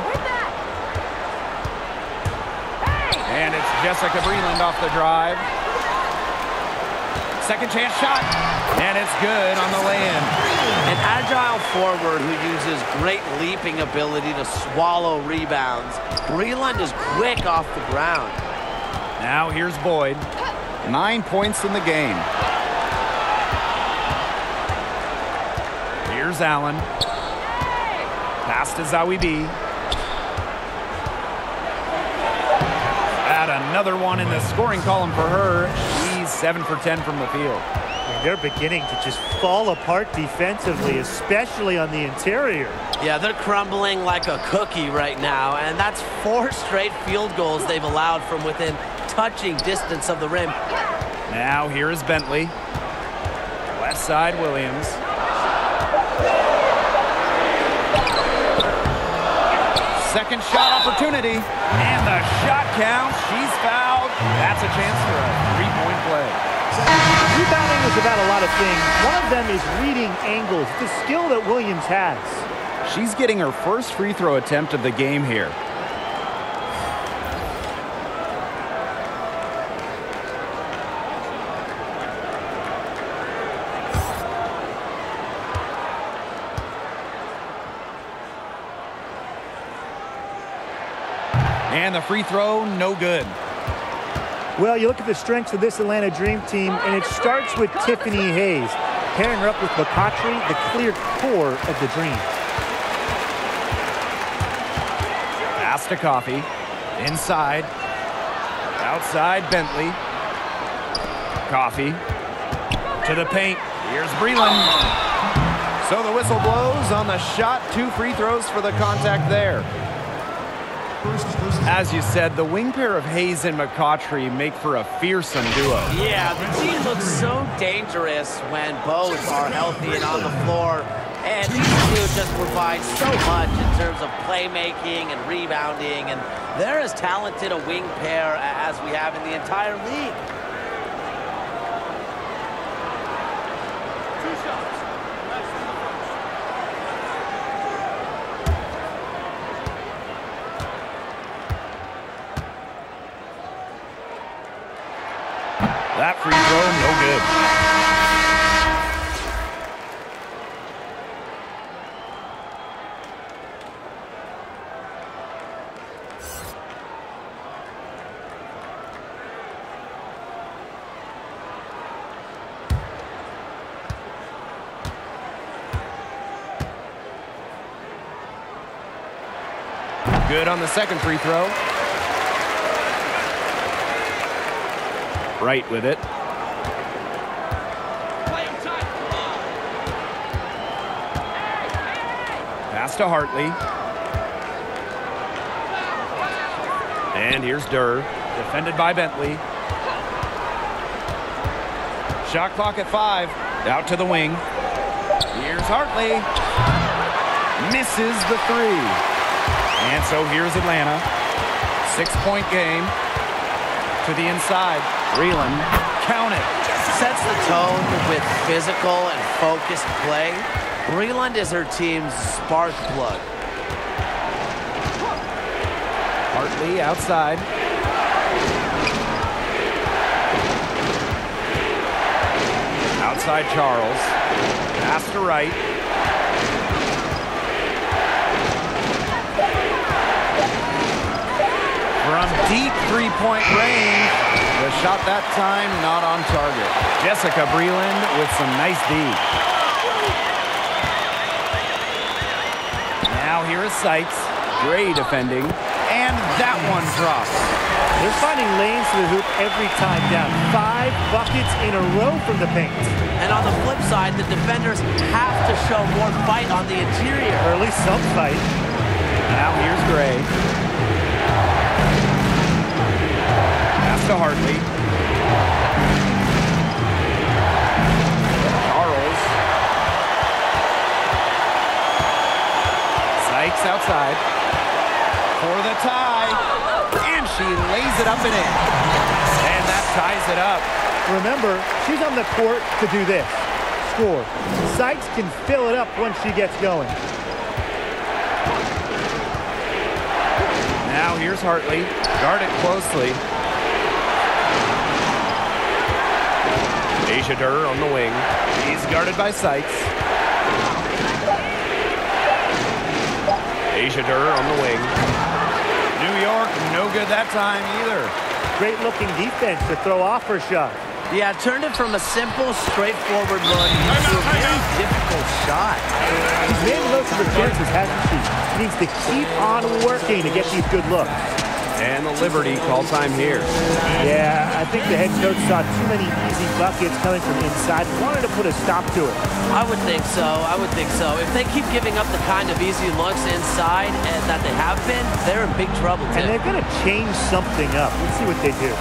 Speaker 2: And it's Jessica Breland off the drive. Second chance shot. And it's good on the land.
Speaker 3: An agile forward who uses great leaping ability to swallow rebounds. Breland is quick off the ground.
Speaker 2: Now here's Boyd. Nine points in the game. Here's Allen. Pass to Zahui B. Add another one in the scoring column for her. She's 7 for 10 from the field.
Speaker 4: They're beginning to just fall apart defensively, especially on the interior.
Speaker 3: Yeah, they're crumbling like a cookie right now, and that's four straight field goals they've allowed from within touching distance of the rim.
Speaker 2: Now here is Bentley. West side Williams. Second shot opportunity. And the shot counts. She's fouled. That's a chance for a three-point play.
Speaker 4: Rebounding is about a lot of things. One of them is reading angles. the skill that Williams has.
Speaker 2: She's getting her first free throw attempt of the game here. And the free throw, no good.
Speaker 4: Well, you look at the strengths of this Atlanta Dream team, and it starts with Tiffany Hayes, pairing her up with McCoughtry, the clear core of the Dream.
Speaker 2: Pass to Coffey. Inside. Outside, Bentley. Coffey. To the paint. Here's Breland. So the whistle blows on the shot. Two free throws for the contact there. As you said, the wing pair of Hayes and McCoughtry make for a fearsome duo.
Speaker 3: Yeah, the team looks so dangerous when both are healthy and on the floor. And these two just provide so much in terms of playmaking and rebounding. And they're as talented a wing pair as we have in the entire league.
Speaker 2: That free good. Good on the second free throw. Right with it. Pass to Hartley. And here's Durr, defended by Bentley. Shot clock at five. Out to the wing. Here's Hartley. Misses the three. And so here's Atlanta. Six-point game. To the inside. Breland. Count it.
Speaker 3: Sets the tone with physical and focused play. Breland is her team's spark plug.
Speaker 2: Hartley outside. Outside Charles. Pass to Wright. From deep three-point range. The shot that time not on target. Jessica Breland with some nice D. here is Sykes. Gray defending. And that one drops.
Speaker 4: They're finding lanes to the hoop every time down. Five buckets in a row from the paint.
Speaker 3: And on the flip side, the defenders have to show more fight on the interior.
Speaker 4: Or at least some fight.
Speaker 2: Now here's Gray. Pass to Hartley. Sykes outside. For the tie. And she lays it up and in. And that ties it up.
Speaker 4: Remember, she's on the court to do this. Score. Sykes can fill it up once she gets going.
Speaker 2: Now here's Hartley. Guard it closely. Asia Durr on the wing. He's guarded by Sykes. Asia Durr on the wing. New York, no good that time either.
Speaker 4: Great looking defense to throw off her shot.
Speaker 3: Yeah, turned it from a simple, straightforward look into a very difficult shot.
Speaker 4: She's made most of her chances, hasn't she? She needs to keep on working to get these good looks.
Speaker 2: And the Liberty call time here.
Speaker 4: Yeah, I think the head coach saw too many easy buckets coming from inside. Wanted to put a stop to it.
Speaker 3: I would think so. I would think so. If they keep giving up the kind of easy looks inside and that they have been, they're in big trouble,
Speaker 4: And they're going to change something up. Let's see what they do.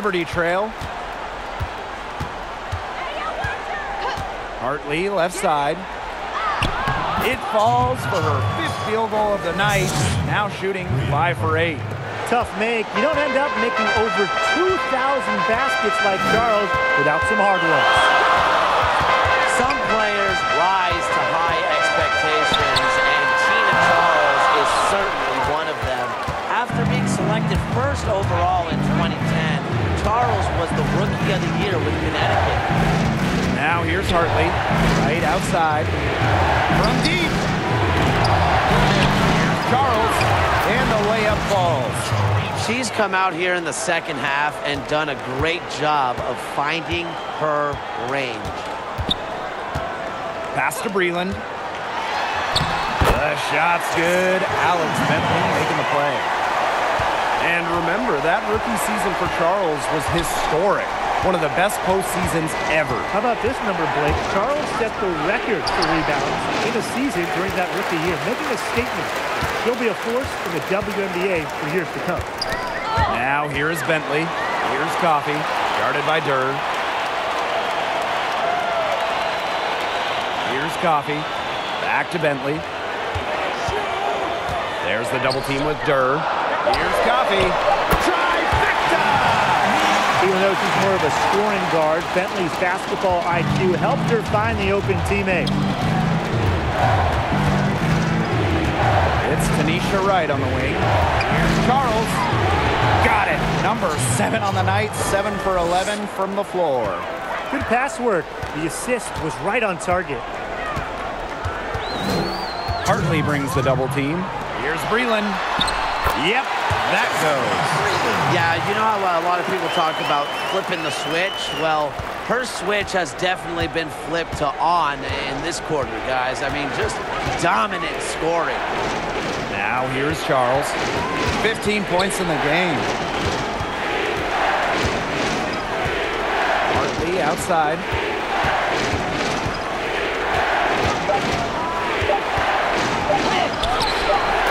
Speaker 2: Liberty Trail. Hartley, left side. It falls for her fifth field goal of the night. Now shooting five for eight.
Speaker 4: Tough make. You don't end up making over 2,000 baskets like Charles without some hard ones.
Speaker 3: Some players rise to high expectations, and Tina Charles is certainly one of them. After being selected first overall in 2010, Charles was the Rookie of the Year with Connecticut.
Speaker 2: Now here's Hartley, right outside. From deep. Here's Charles, and the layup falls.
Speaker 3: She's come out here in the second half and done a great job of finding her range.
Speaker 2: Pass to Breland. The shot's good. Alex Bentley making the play. And remember, that rookie season for Charles was historic. One of the best postseasons ever.
Speaker 4: How about this number, Blake? Charles set the record for rebounds in a season during that rookie year, making a statement. He'll be a force in the WNBA for years to come.
Speaker 2: Now here is Bentley. Here's Coffey, guarded by Durr. Here's Coffey. Back to Bentley. There's the double team with Durr. Here's Coffey. Trifecta!
Speaker 4: Even though she's more of a scoring guard, Bentley's basketball IQ helped her find the open teammate.
Speaker 2: It's Tanisha Wright on the wing. Here's Charles. Got it. Number seven on the night, seven for 11 from the floor.
Speaker 4: Good pass work. The assist was right on target.
Speaker 2: Hartley brings the double team. Here's Breland. Yep, that goes.
Speaker 3: Yeah, you know how uh, a lot of people talk about flipping the switch? Well, her switch has definitely been flipped to on in this quarter, guys. I mean, just dominant scoring.
Speaker 2: Now here's Charles. 15 points in the game. Hartley outside.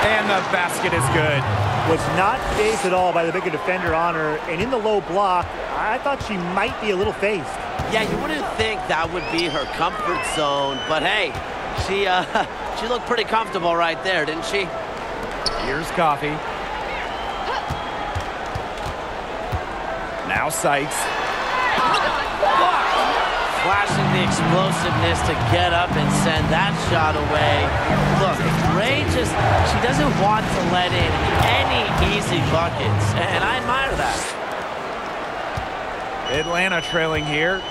Speaker 2: And the basket is good.
Speaker 4: Was not phased at all by the bigger defender on her. And in the low block, I thought she might be a little phased.
Speaker 3: Yeah, you wouldn't think that would be her comfort zone, but hey, she uh, she looked pretty comfortable right there, didn't she?
Speaker 2: Here's Coffey. Now Sykes.
Speaker 3: Flashing the explosiveness to get up and send that shot away. Look, Ray just, she doesn't want to let in any easy buckets, and I admire that.
Speaker 2: Atlanta trailing here.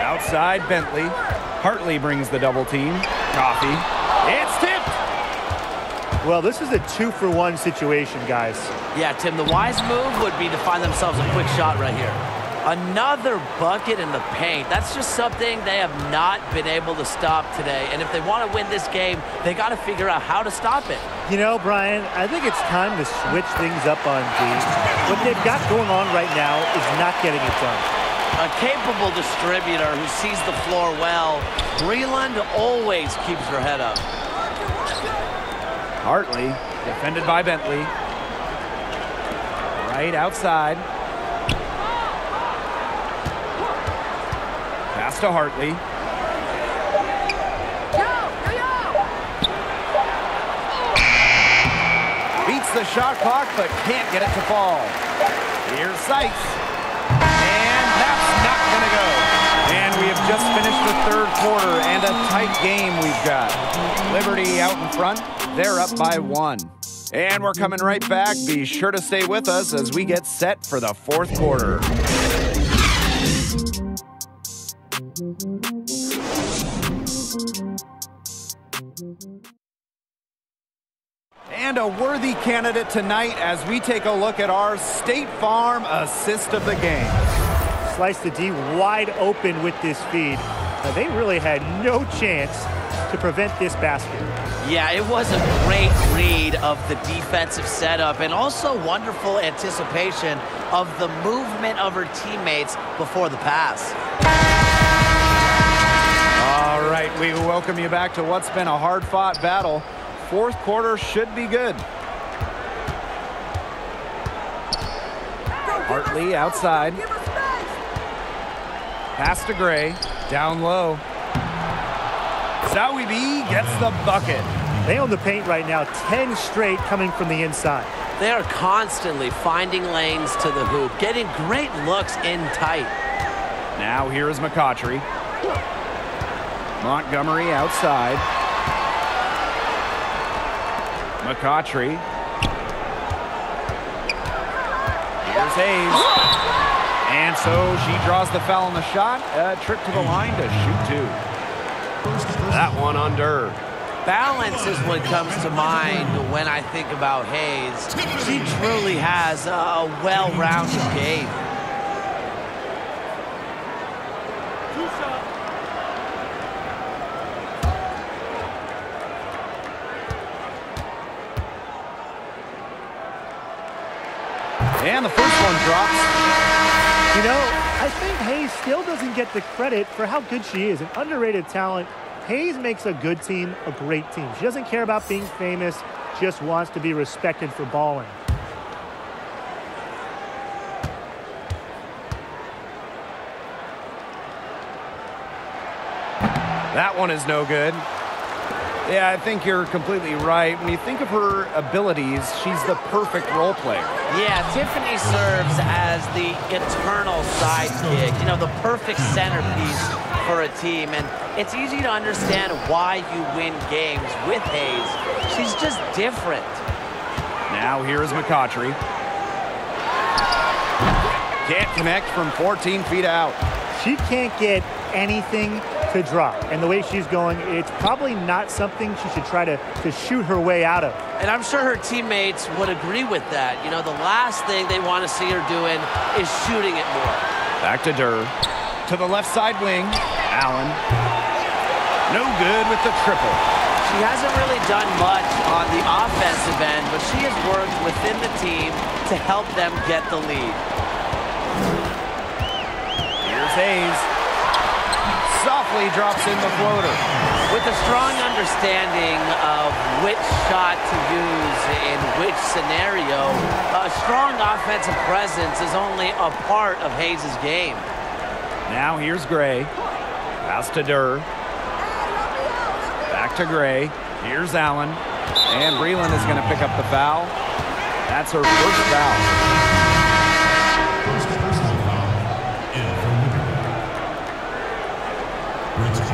Speaker 2: Outside Bentley. Hartley brings the double team. Coffey. It's tipped.
Speaker 4: Well, this is a two-for-one situation, guys.
Speaker 3: Yeah, Tim, the wise move would be to find themselves a quick shot right here. Another bucket in the paint. That's just something they have not been able to stop today. And if they want to win this game, they got to figure out how to stop it.
Speaker 4: You know, Brian, I think it's time to switch things up on D. What they've got going on right now is not getting it done.
Speaker 3: A capable distributor who sees the floor well. Breland always keeps her head up.
Speaker 2: Hartley, defended by Bentley. Wright outside. Pass to Hartley. Beats the shot clock, but can't get it to fall. Here's Sykes. And that's not going to go. And we have just finished the third quarter and a tight game we've got. Liberty out in front. They're up by one. And we're coming right back. Be sure to stay with us as we get set for the fourth quarter. And a worthy candidate tonight as we take a look at our State Farm assist of the game.
Speaker 4: Slice the D wide open with this feed. They really had no chance to prevent this basket.
Speaker 3: Yeah, it was a great read of the defensive setup and also wonderful anticipation of the movement of her teammates before the pass.
Speaker 2: All right, we welcome you back to what's been a hard-fought battle. Fourth quarter should be good. Hartley outside. Pass to Gray. Down low. Zahui B gets the bucket.
Speaker 4: They own the paint right now, 10 straight coming from the inside.
Speaker 3: They are constantly finding lanes to the hoop, getting great looks in tight.
Speaker 2: Now here is McCoughtry. Montgomery outside. McCoughtry. Here's Hayes. And so she draws the foul on the shot. A trip to the line to shoot two. That one under.
Speaker 3: Balance is what comes to mind when I think about Hayes. She truly has a well-rounded game.
Speaker 2: And the first one drops.
Speaker 4: You know, I think Hayes still doesn't get the credit for how good she is. An underrated talent. Hayes makes a good team a great team. She doesn't care about being famous, just wants to be respected for balling.
Speaker 2: That one is no good. Yeah, I think you're completely right. When you think of her abilities, she's the perfect role player.
Speaker 3: Yeah, Tiffany serves as the eternal sidekick, you know, the perfect centerpiece for a team. And it's easy to understand why you win games with Hayes. She's just different.
Speaker 2: Now here is McCoughtry. Can't connect from 14 feet out.
Speaker 4: She can't get anything to drop. And the way she's going, it's probably not something she should try to, to shoot her way out of.
Speaker 3: And I'm sure her teammates would agree with that. You know, the last thing they want to see her doing is shooting it more.
Speaker 2: Back to Durr. To the left side wing. Allen. No good with the triple.
Speaker 3: She hasn't really done much on the offensive end, but she has worked within the team to help them get the lead.
Speaker 2: Here's Hayes. Softly drops in the floater.
Speaker 3: With a strong understanding of which shot to use in which scenario, a strong offensive presence is only a part of Hayes' game.
Speaker 2: Now here's Gray. Pass to Durr. To Gray. Here's Allen. And Breland is going to pick up the foul. That's her first foul.
Speaker 1: First personal foul in for Liberty. Bridges.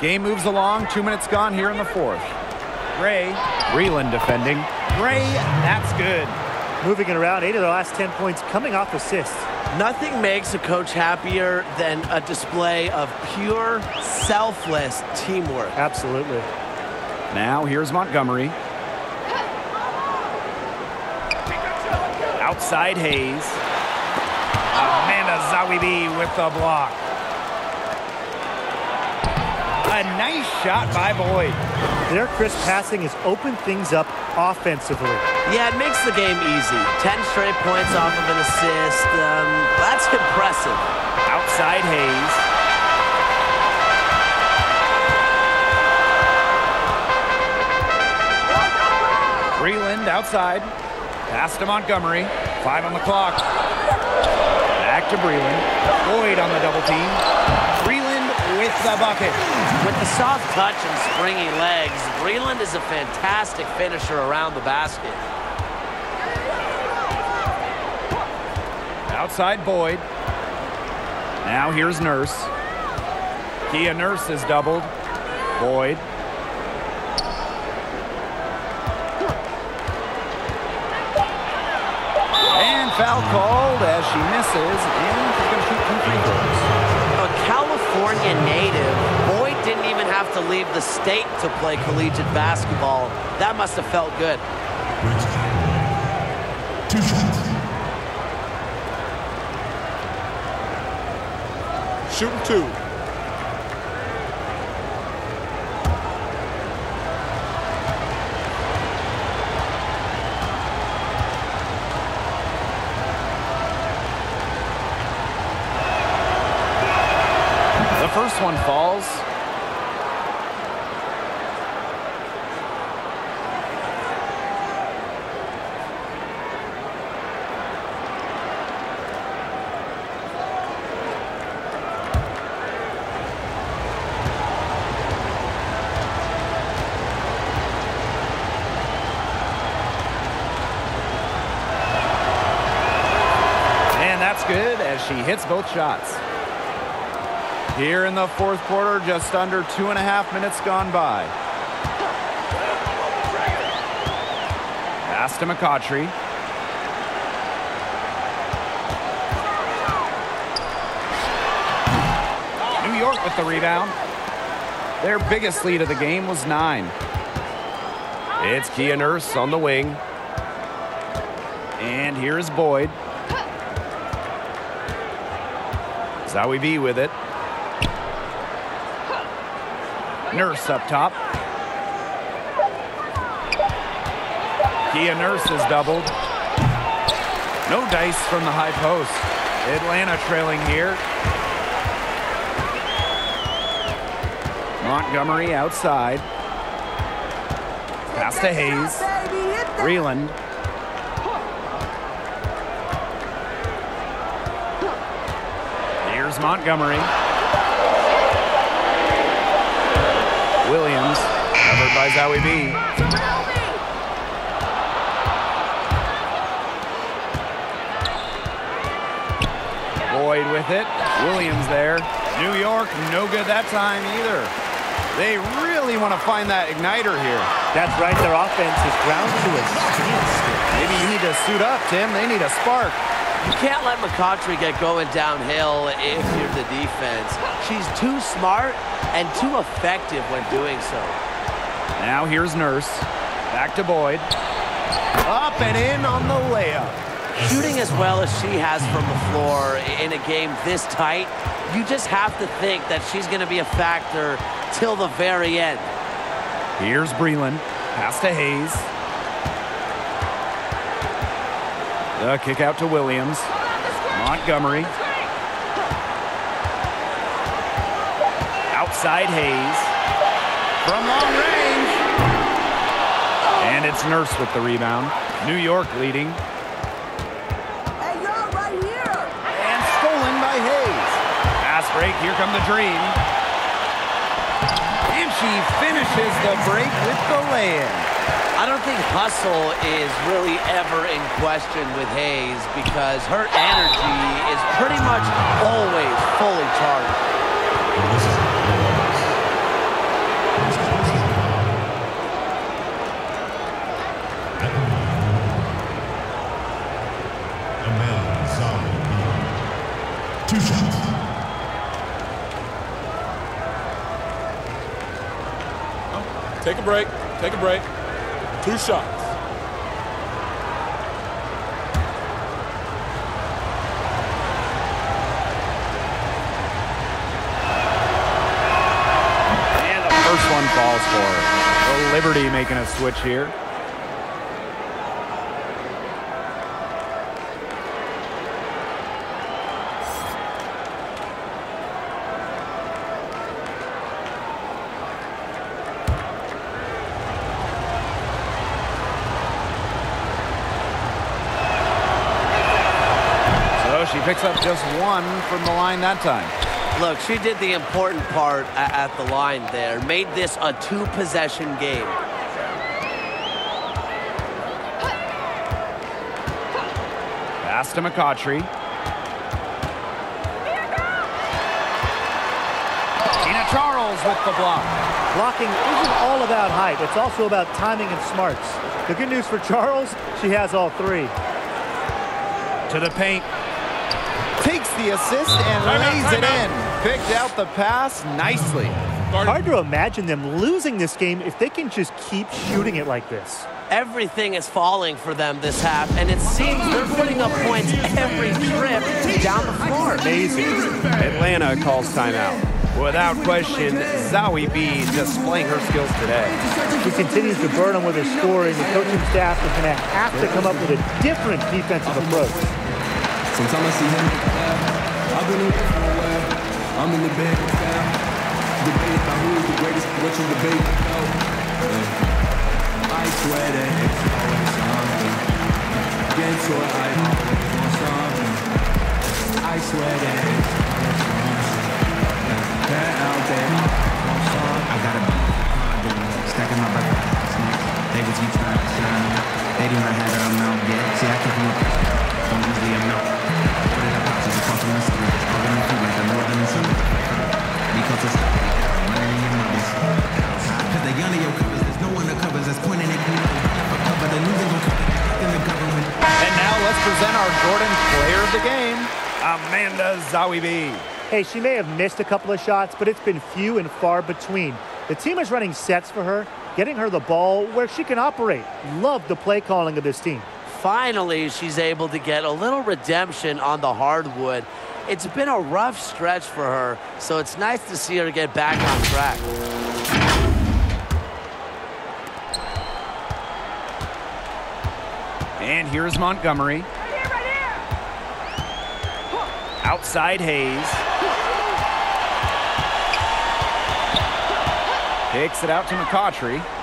Speaker 2: Game moves along. Two minutes gone here in the fourth. Gray. Breland defending. Gray. That's good.
Speaker 4: Moving it around, eight of the last 10 points coming off assists.
Speaker 3: Nothing makes a coach happier than a display of pure, selfless teamwork.
Speaker 4: Absolutely.
Speaker 2: Now here's Montgomery. Outside Hayes. Amanda Zahui B with the block. A nice shot by Boyd.
Speaker 4: Their crisp passing has opened things up offensively.
Speaker 3: Yeah, it makes the game easy. 10 straight points off of an assist. Um, that's impressive.
Speaker 2: Outside Hayes. Breland Breland outside. Pass to Montgomery. Five on the clock. Back to Breland. Boyd on the double team. With the bucket.
Speaker 3: With the soft touch and springy legs, Breland is a fantastic finisher around the basket.
Speaker 2: Outside Boyd. Now here's Nurse. Kia Nurse is doubled. Boyd. And foul called as she misses, to
Speaker 3: leave the state to play collegiate basketball. That must have felt good.
Speaker 5: Shooting two.
Speaker 2: The first one falls. And that's good as she hits both shots. Here in the fourth quarter, just under two and a half minutes gone by. Pass to McCoughtry. New York with the rebound. Their biggest lead of the game was nine. It's Kia Nurse on the wing. And here's Boyd. Zahui B with it. Nurse up top. Kia Nurse is doubled. No dice from the high post. Atlanta trailing here. Montgomery outside. Pass to Hayes.
Speaker 6: Baby, hit that.
Speaker 2: Breland. Here's Montgomery. Williams, covered by Zahui B. Boyd with it. Williams there. New York, no good that time either. They really want to find that igniter here.
Speaker 4: That's right. Their offense is ground to a standstill.
Speaker 2: Maybe you need to suit up, Tim. They need a spark.
Speaker 3: You can't let McCoughtry get going downhill if you're the defense. She's too smart and too effective when doing so.
Speaker 2: Now here's Nurse. Back to Boyd. Up and in on the layup.
Speaker 3: Shooting as well as she has from the floor in a game this tight, you just have to think that she's going to be a factor till the very end.
Speaker 2: Here's Breland. Pass to Hayes. The kick out to Williams. Montgomery. Outside Hayes. From long range. And it's Nurse with the rebound. New York leading.
Speaker 6: Hey, y'all right here.
Speaker 2: And stolen by Hayes. Pass break. Here come the Dream. And she finishes the break with the lay-in.
Speaker 3: I don't think hustle is really ever in question with Hayes because her energy is pretty much always fully charged.
Speaker 1: Two shots.
Speaker 5: Take a break. Take a break. Two shots.
Speaker 2: And the first one falls for. Liberty making a switch here. picks up just one from the line that time.
Speaker 3: Look, she did the important part at the line there. Made this a two-possession game.
Speaker 2: Pass to McCautry. Tina Charles with the block.
Speaker 4: Blocking isn't all about height. It's also about timing and smarts. The good news for Charles, she has all three.
Speaker 2: To the paint. Takes the assist and
Speaker 5: Timeout,
Speaker 2: lays it
Speaker 5: timeout.
Speaker 2: in. Picked out the pass nicely.
Speaker 5: Guard
Speaker 4: Hard to imagine them losing this game if they can just keep shooting it like this.
Speaker 3: Everything is falling for them this half, and it seems they're putting up points every trip down the floor.
Speaker 4: Amazing.
Speaker 2: Atlanta calls timeout. Without question, Zahui B displaying her skills today.
Speaker 4: He continues to burn them with his scoring. The coaching staff is going to have to come up with a different defensive approach.
Speaker 7: Sometimes I see him in the lab. I've been looking for a while. I'm in the bed with Fab. Debate about who is the greatest. What you debate? Yeah. I swear that it's always something. Get to it, I always want something. I swear that it's always something. That out there, I
Speaker 8: gotta be condo, stacking my breakfast. They was you trying to shine. They do not have that amount yet. See, I come from a don't usually amount. What
Speaker 2: present our Jordan player of the game, Amanda Zahui B.
Speaker 4: Hey, she may have missed a couple of shots, but it's been few and far between. The team is running sets for her, getting her the ball where she can operate. Love the play calling of this team.
Speaker 3: Finally, she's able to get a little redemption on the hardwood. It's been a rough stretch for her, so it's nice to see her get back on track.
Speaker 2: And here's Montgomery. Outside Hayes. Takes it out to McCoughtry.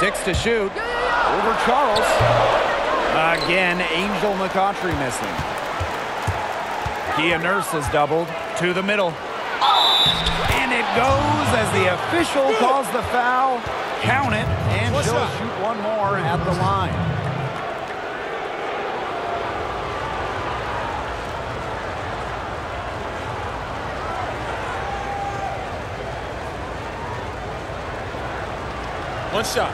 Speaker 2: Six to shoot. Over Charles. Again, Angel McCoughtry missing. Kia Nurse has doubled to the middle. And it goes as the official calls the foul. Count it, and
Speaker 5: What's
Speaker 2: she'll
Speaker 5: up?
Speaker 2: shoot one more at the line.
Speaker 5: One shot.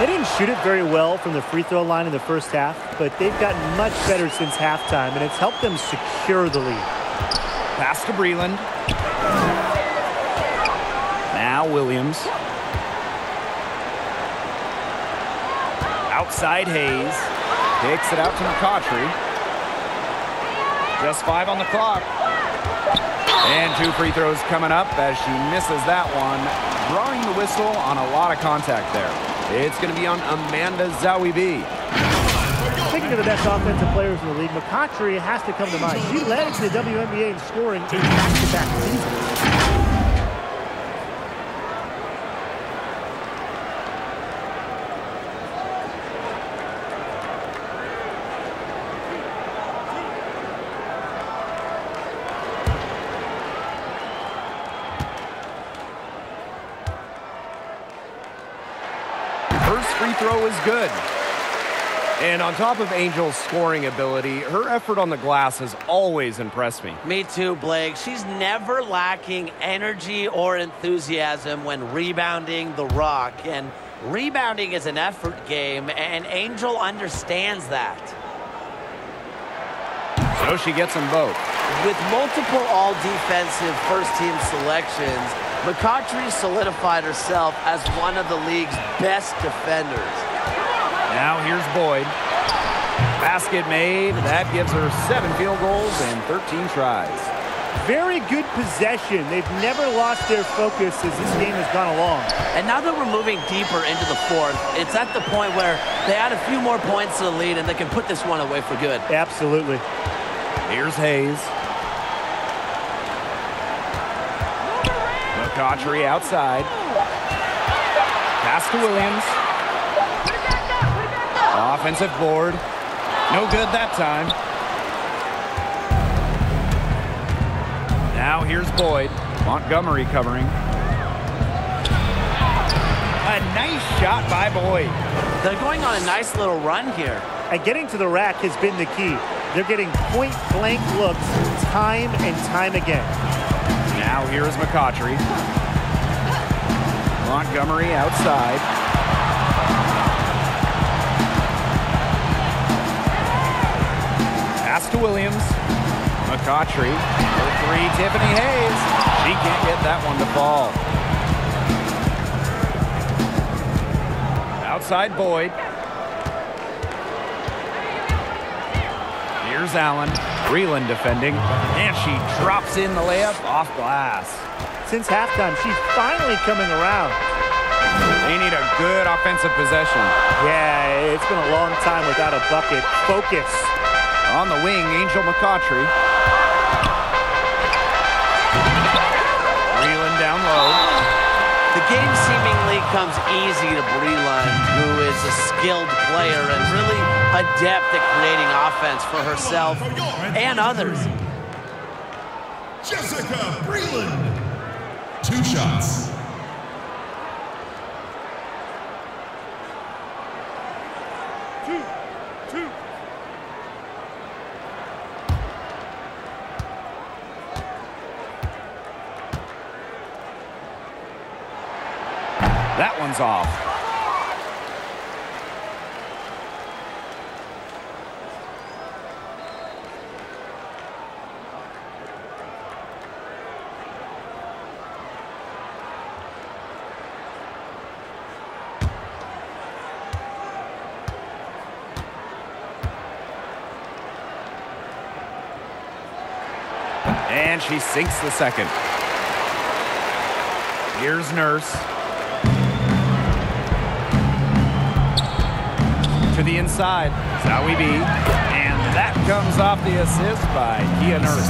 Speaker 4: They didn't shoot it very well from the free throw line in the first half, but they've gotten much better since halftime, and it's helped them secure the lead.
Speaker 2: Pass to Breland. Now Williams. Outside Hayes. Takes it out to McCoughtry. Just five on the clock. And two free throws coming up as she misses that one. Drawing the whistle on a lot of contact there. It's going to be on Amanda Zahui B.
Speaker 4: Speaking of the best offensive players in the league, McCoughtry has to come to mind. She led the WNBA in scoring in back-to-back seasons.
Speaker 2: First free throw is good. And on top of Angel's scoring ability, her effort on the glass has always impressed me.
Speaker 3: Me too, Blake. She's never lacking energy or enthusiasm when rebounding the rock. And rebounding is an effort game, and Angel understands that.
Speaker 2: So she gets them both.
Speaker 3: With multiple all-defensive first-team selections, McCoughtry solidified herself as one of the league's best defenders.
Speaker 2: Now here's Boyd. Basket made. That gives her seven field goals and 13 tries.
Speaker 4: Very good possession. They've never lost their focus as this game has gone along.
Speaker 3: And now that we're moving deeper into the fourth, it's at the point where they add a few more points to the lead and they can put this one away for good.
Speaker 4: Absolutely.
Speaker 2: Here's Hayes. McCoughtry outside. Pass to Williams. Offensive board. No good that time. Now here's Boyd. Montgomery covering. A nice shot by Boyd.
Speaker 3: They're going on a nice little run here.
Speaker 4: And getting to the rack has been the key. They're getting point blank looks time and time again.
Speaker 2: Now here's McCoughtry. Montgomery outside. To Williams. McCoughtry. For three, Tiffany Hayes. She can't get that one to fall. Outside Boyd. Here's Allen. Breland defending. And she drops in the layup off glass.
Speaker 4: Since halftime, she's finally coming around.
Speaker 2: They need a good offensive possession.
Speaker 4: Yeah, it's been a long time without a bucket. Focus.
Speaker 2: On the wing, Angel McCoughtry. Breland down low.
Speaker 3: The game seemingly comes easy to Breland, who is a skilled player and really adept at creating offense for herself and others.
Speaker 1: Jessica Breland. Two shots.
Speaker 2: That one's off. And she sinks the second. Here's Nurse. To the inside. Zahui B. And that comes off the assist by Kia Nurse.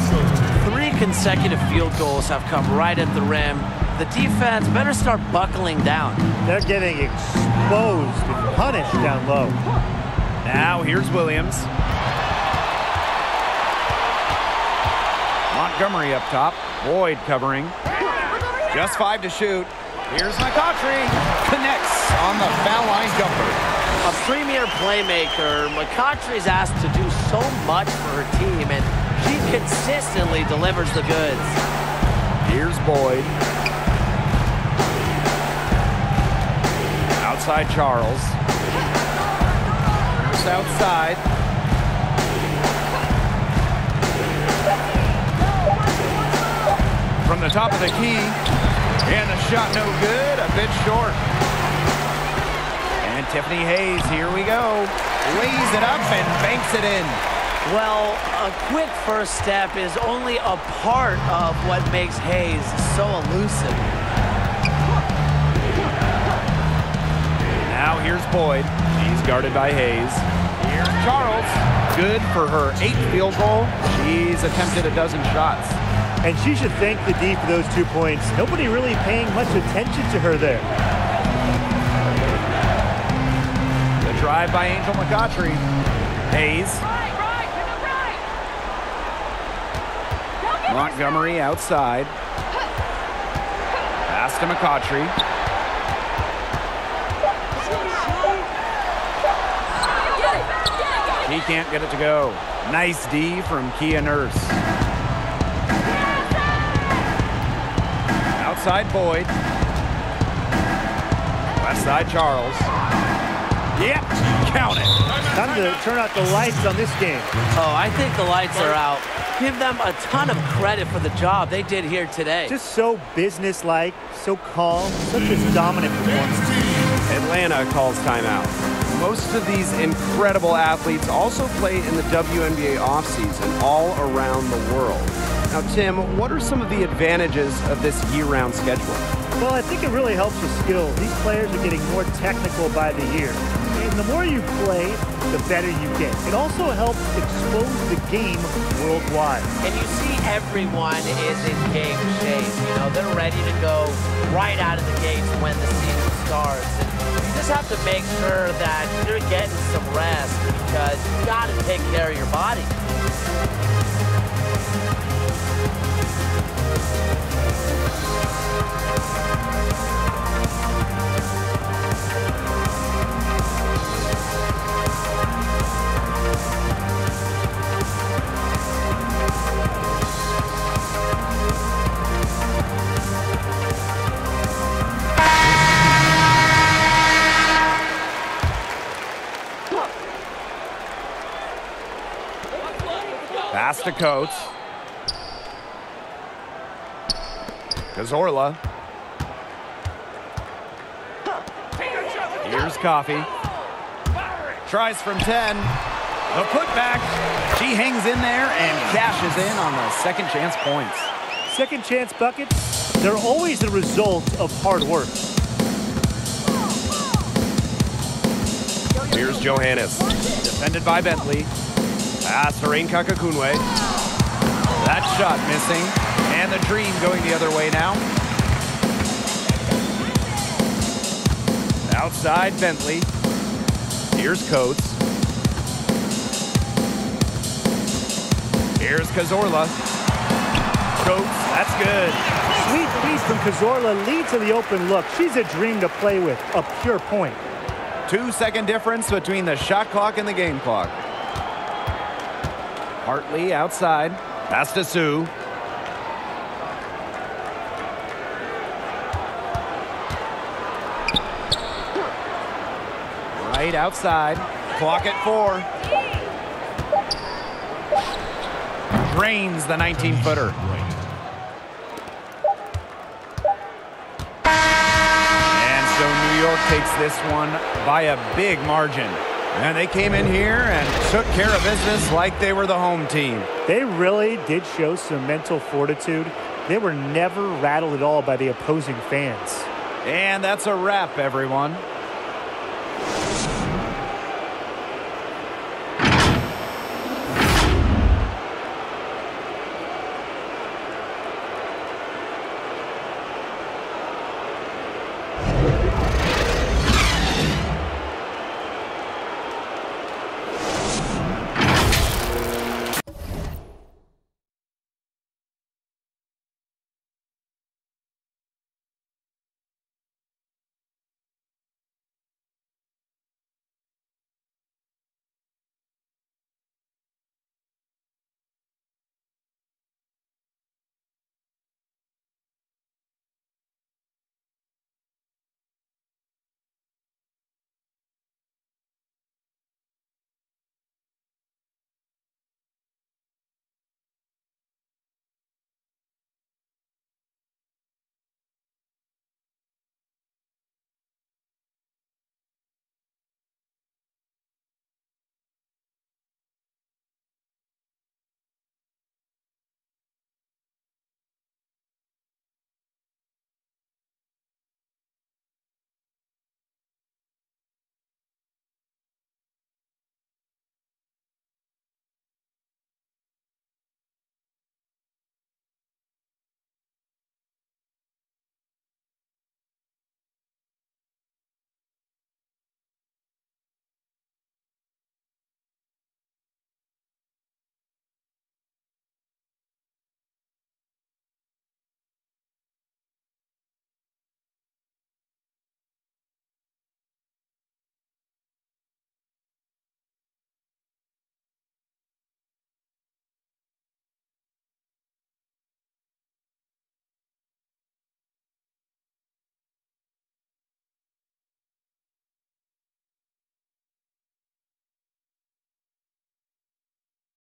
Speaker 3: Three consecutive field goals have come right at the rim. The defense better start buckling down.
Speaker 4: They're getting exposed and punished down low.
Speaker 2: Now here's Williams. Montgomery up top. Boyd covering. Just five to shoot. Here's McCoughtry. Connects on the foul line jumper.
Speaker 3: A premier playmaker, McCoughtry's asked to do so much for her team, and she consistently delivers the goods.
Speaker 2: Here's Boyd. Outside Charles. Here's outside. From the top of the key. And the shot no good, a bit short. And Tiffany Hayes, here we go. Lays it up and banks it in.
Speaker 3: Well, a quick first step is only a part of what makes Hayes so elusive.
Speaker 2: Now here's Boyd. She's guarded by Hayes. Here's Charles. Good for her eighth field goal. She's attempted a dozen shots.
Speaker 4: And she should thank the D for those two points. Nobody really paying much attention to her there.
Speaker 2: Drive by Angel McCoughtry. Hayes. Montgomery outside. Pass to McCoughtry. He can't get it to go. Nice D from Kia Nurse. Outside Boyd. West side Charles. Yep, count it.
Speaker 4: Time to turn out the lights on this game.
Speaker 3: Oh, I think the lights are out. Give them a ton of credit for the job they did here today.
Speaker 4: Just so businesslike, so calm, such a dominant performance.
Speaker 2: Atlanta calls timeout. Most of these incredible athletes also play in the WNBA offseason all around the world. Now, Tim, what are some of the advantages of this year-round schedule?
Speaker 4: Well, I think it really helps with skill. These players are getting more technical by the year. And the more you play, the better you get. It also helps expose the game worldwide.
Speaker 3: And you see everyone is in game shape. You know, they're ready to go right out of the gates when the season starts. And you just have to make sure that you're getting some rest because you got to take care of your body.
Speaker 2: Pass to Coates. Cazorla. Here's Coffey. Tries from 10. The putback. She hangs in there and cashes in on the second chance points.
Speaker 4: Second chance buckets, they're always the result of hard work.
Speaker 2: Here's Johannes. Defended by Bentley. Pass Harin Kakakunwe. That shot missing. And the dream going the other way now. Outside Bentley. Here's Coates. Here's Cazorla. Coates, that's good.
Speaker 4: Sweet feed from Cazorla lead to the open look. She's a dream to play with, a pure point.
Speaker 2: Two second difference between the shot clock and the game clock. Hartley outside. Pass to Xu. Wright outside. Clock at four. Drains the 19-footer. And so New York takes this one by a big margin. And they came in here and took care of business like they were the home team.
Speaker 4: They really did show some mental fortitude. They were never rattled at all by the opposing fans.
Speaker 2: And that's a wrap, everyone.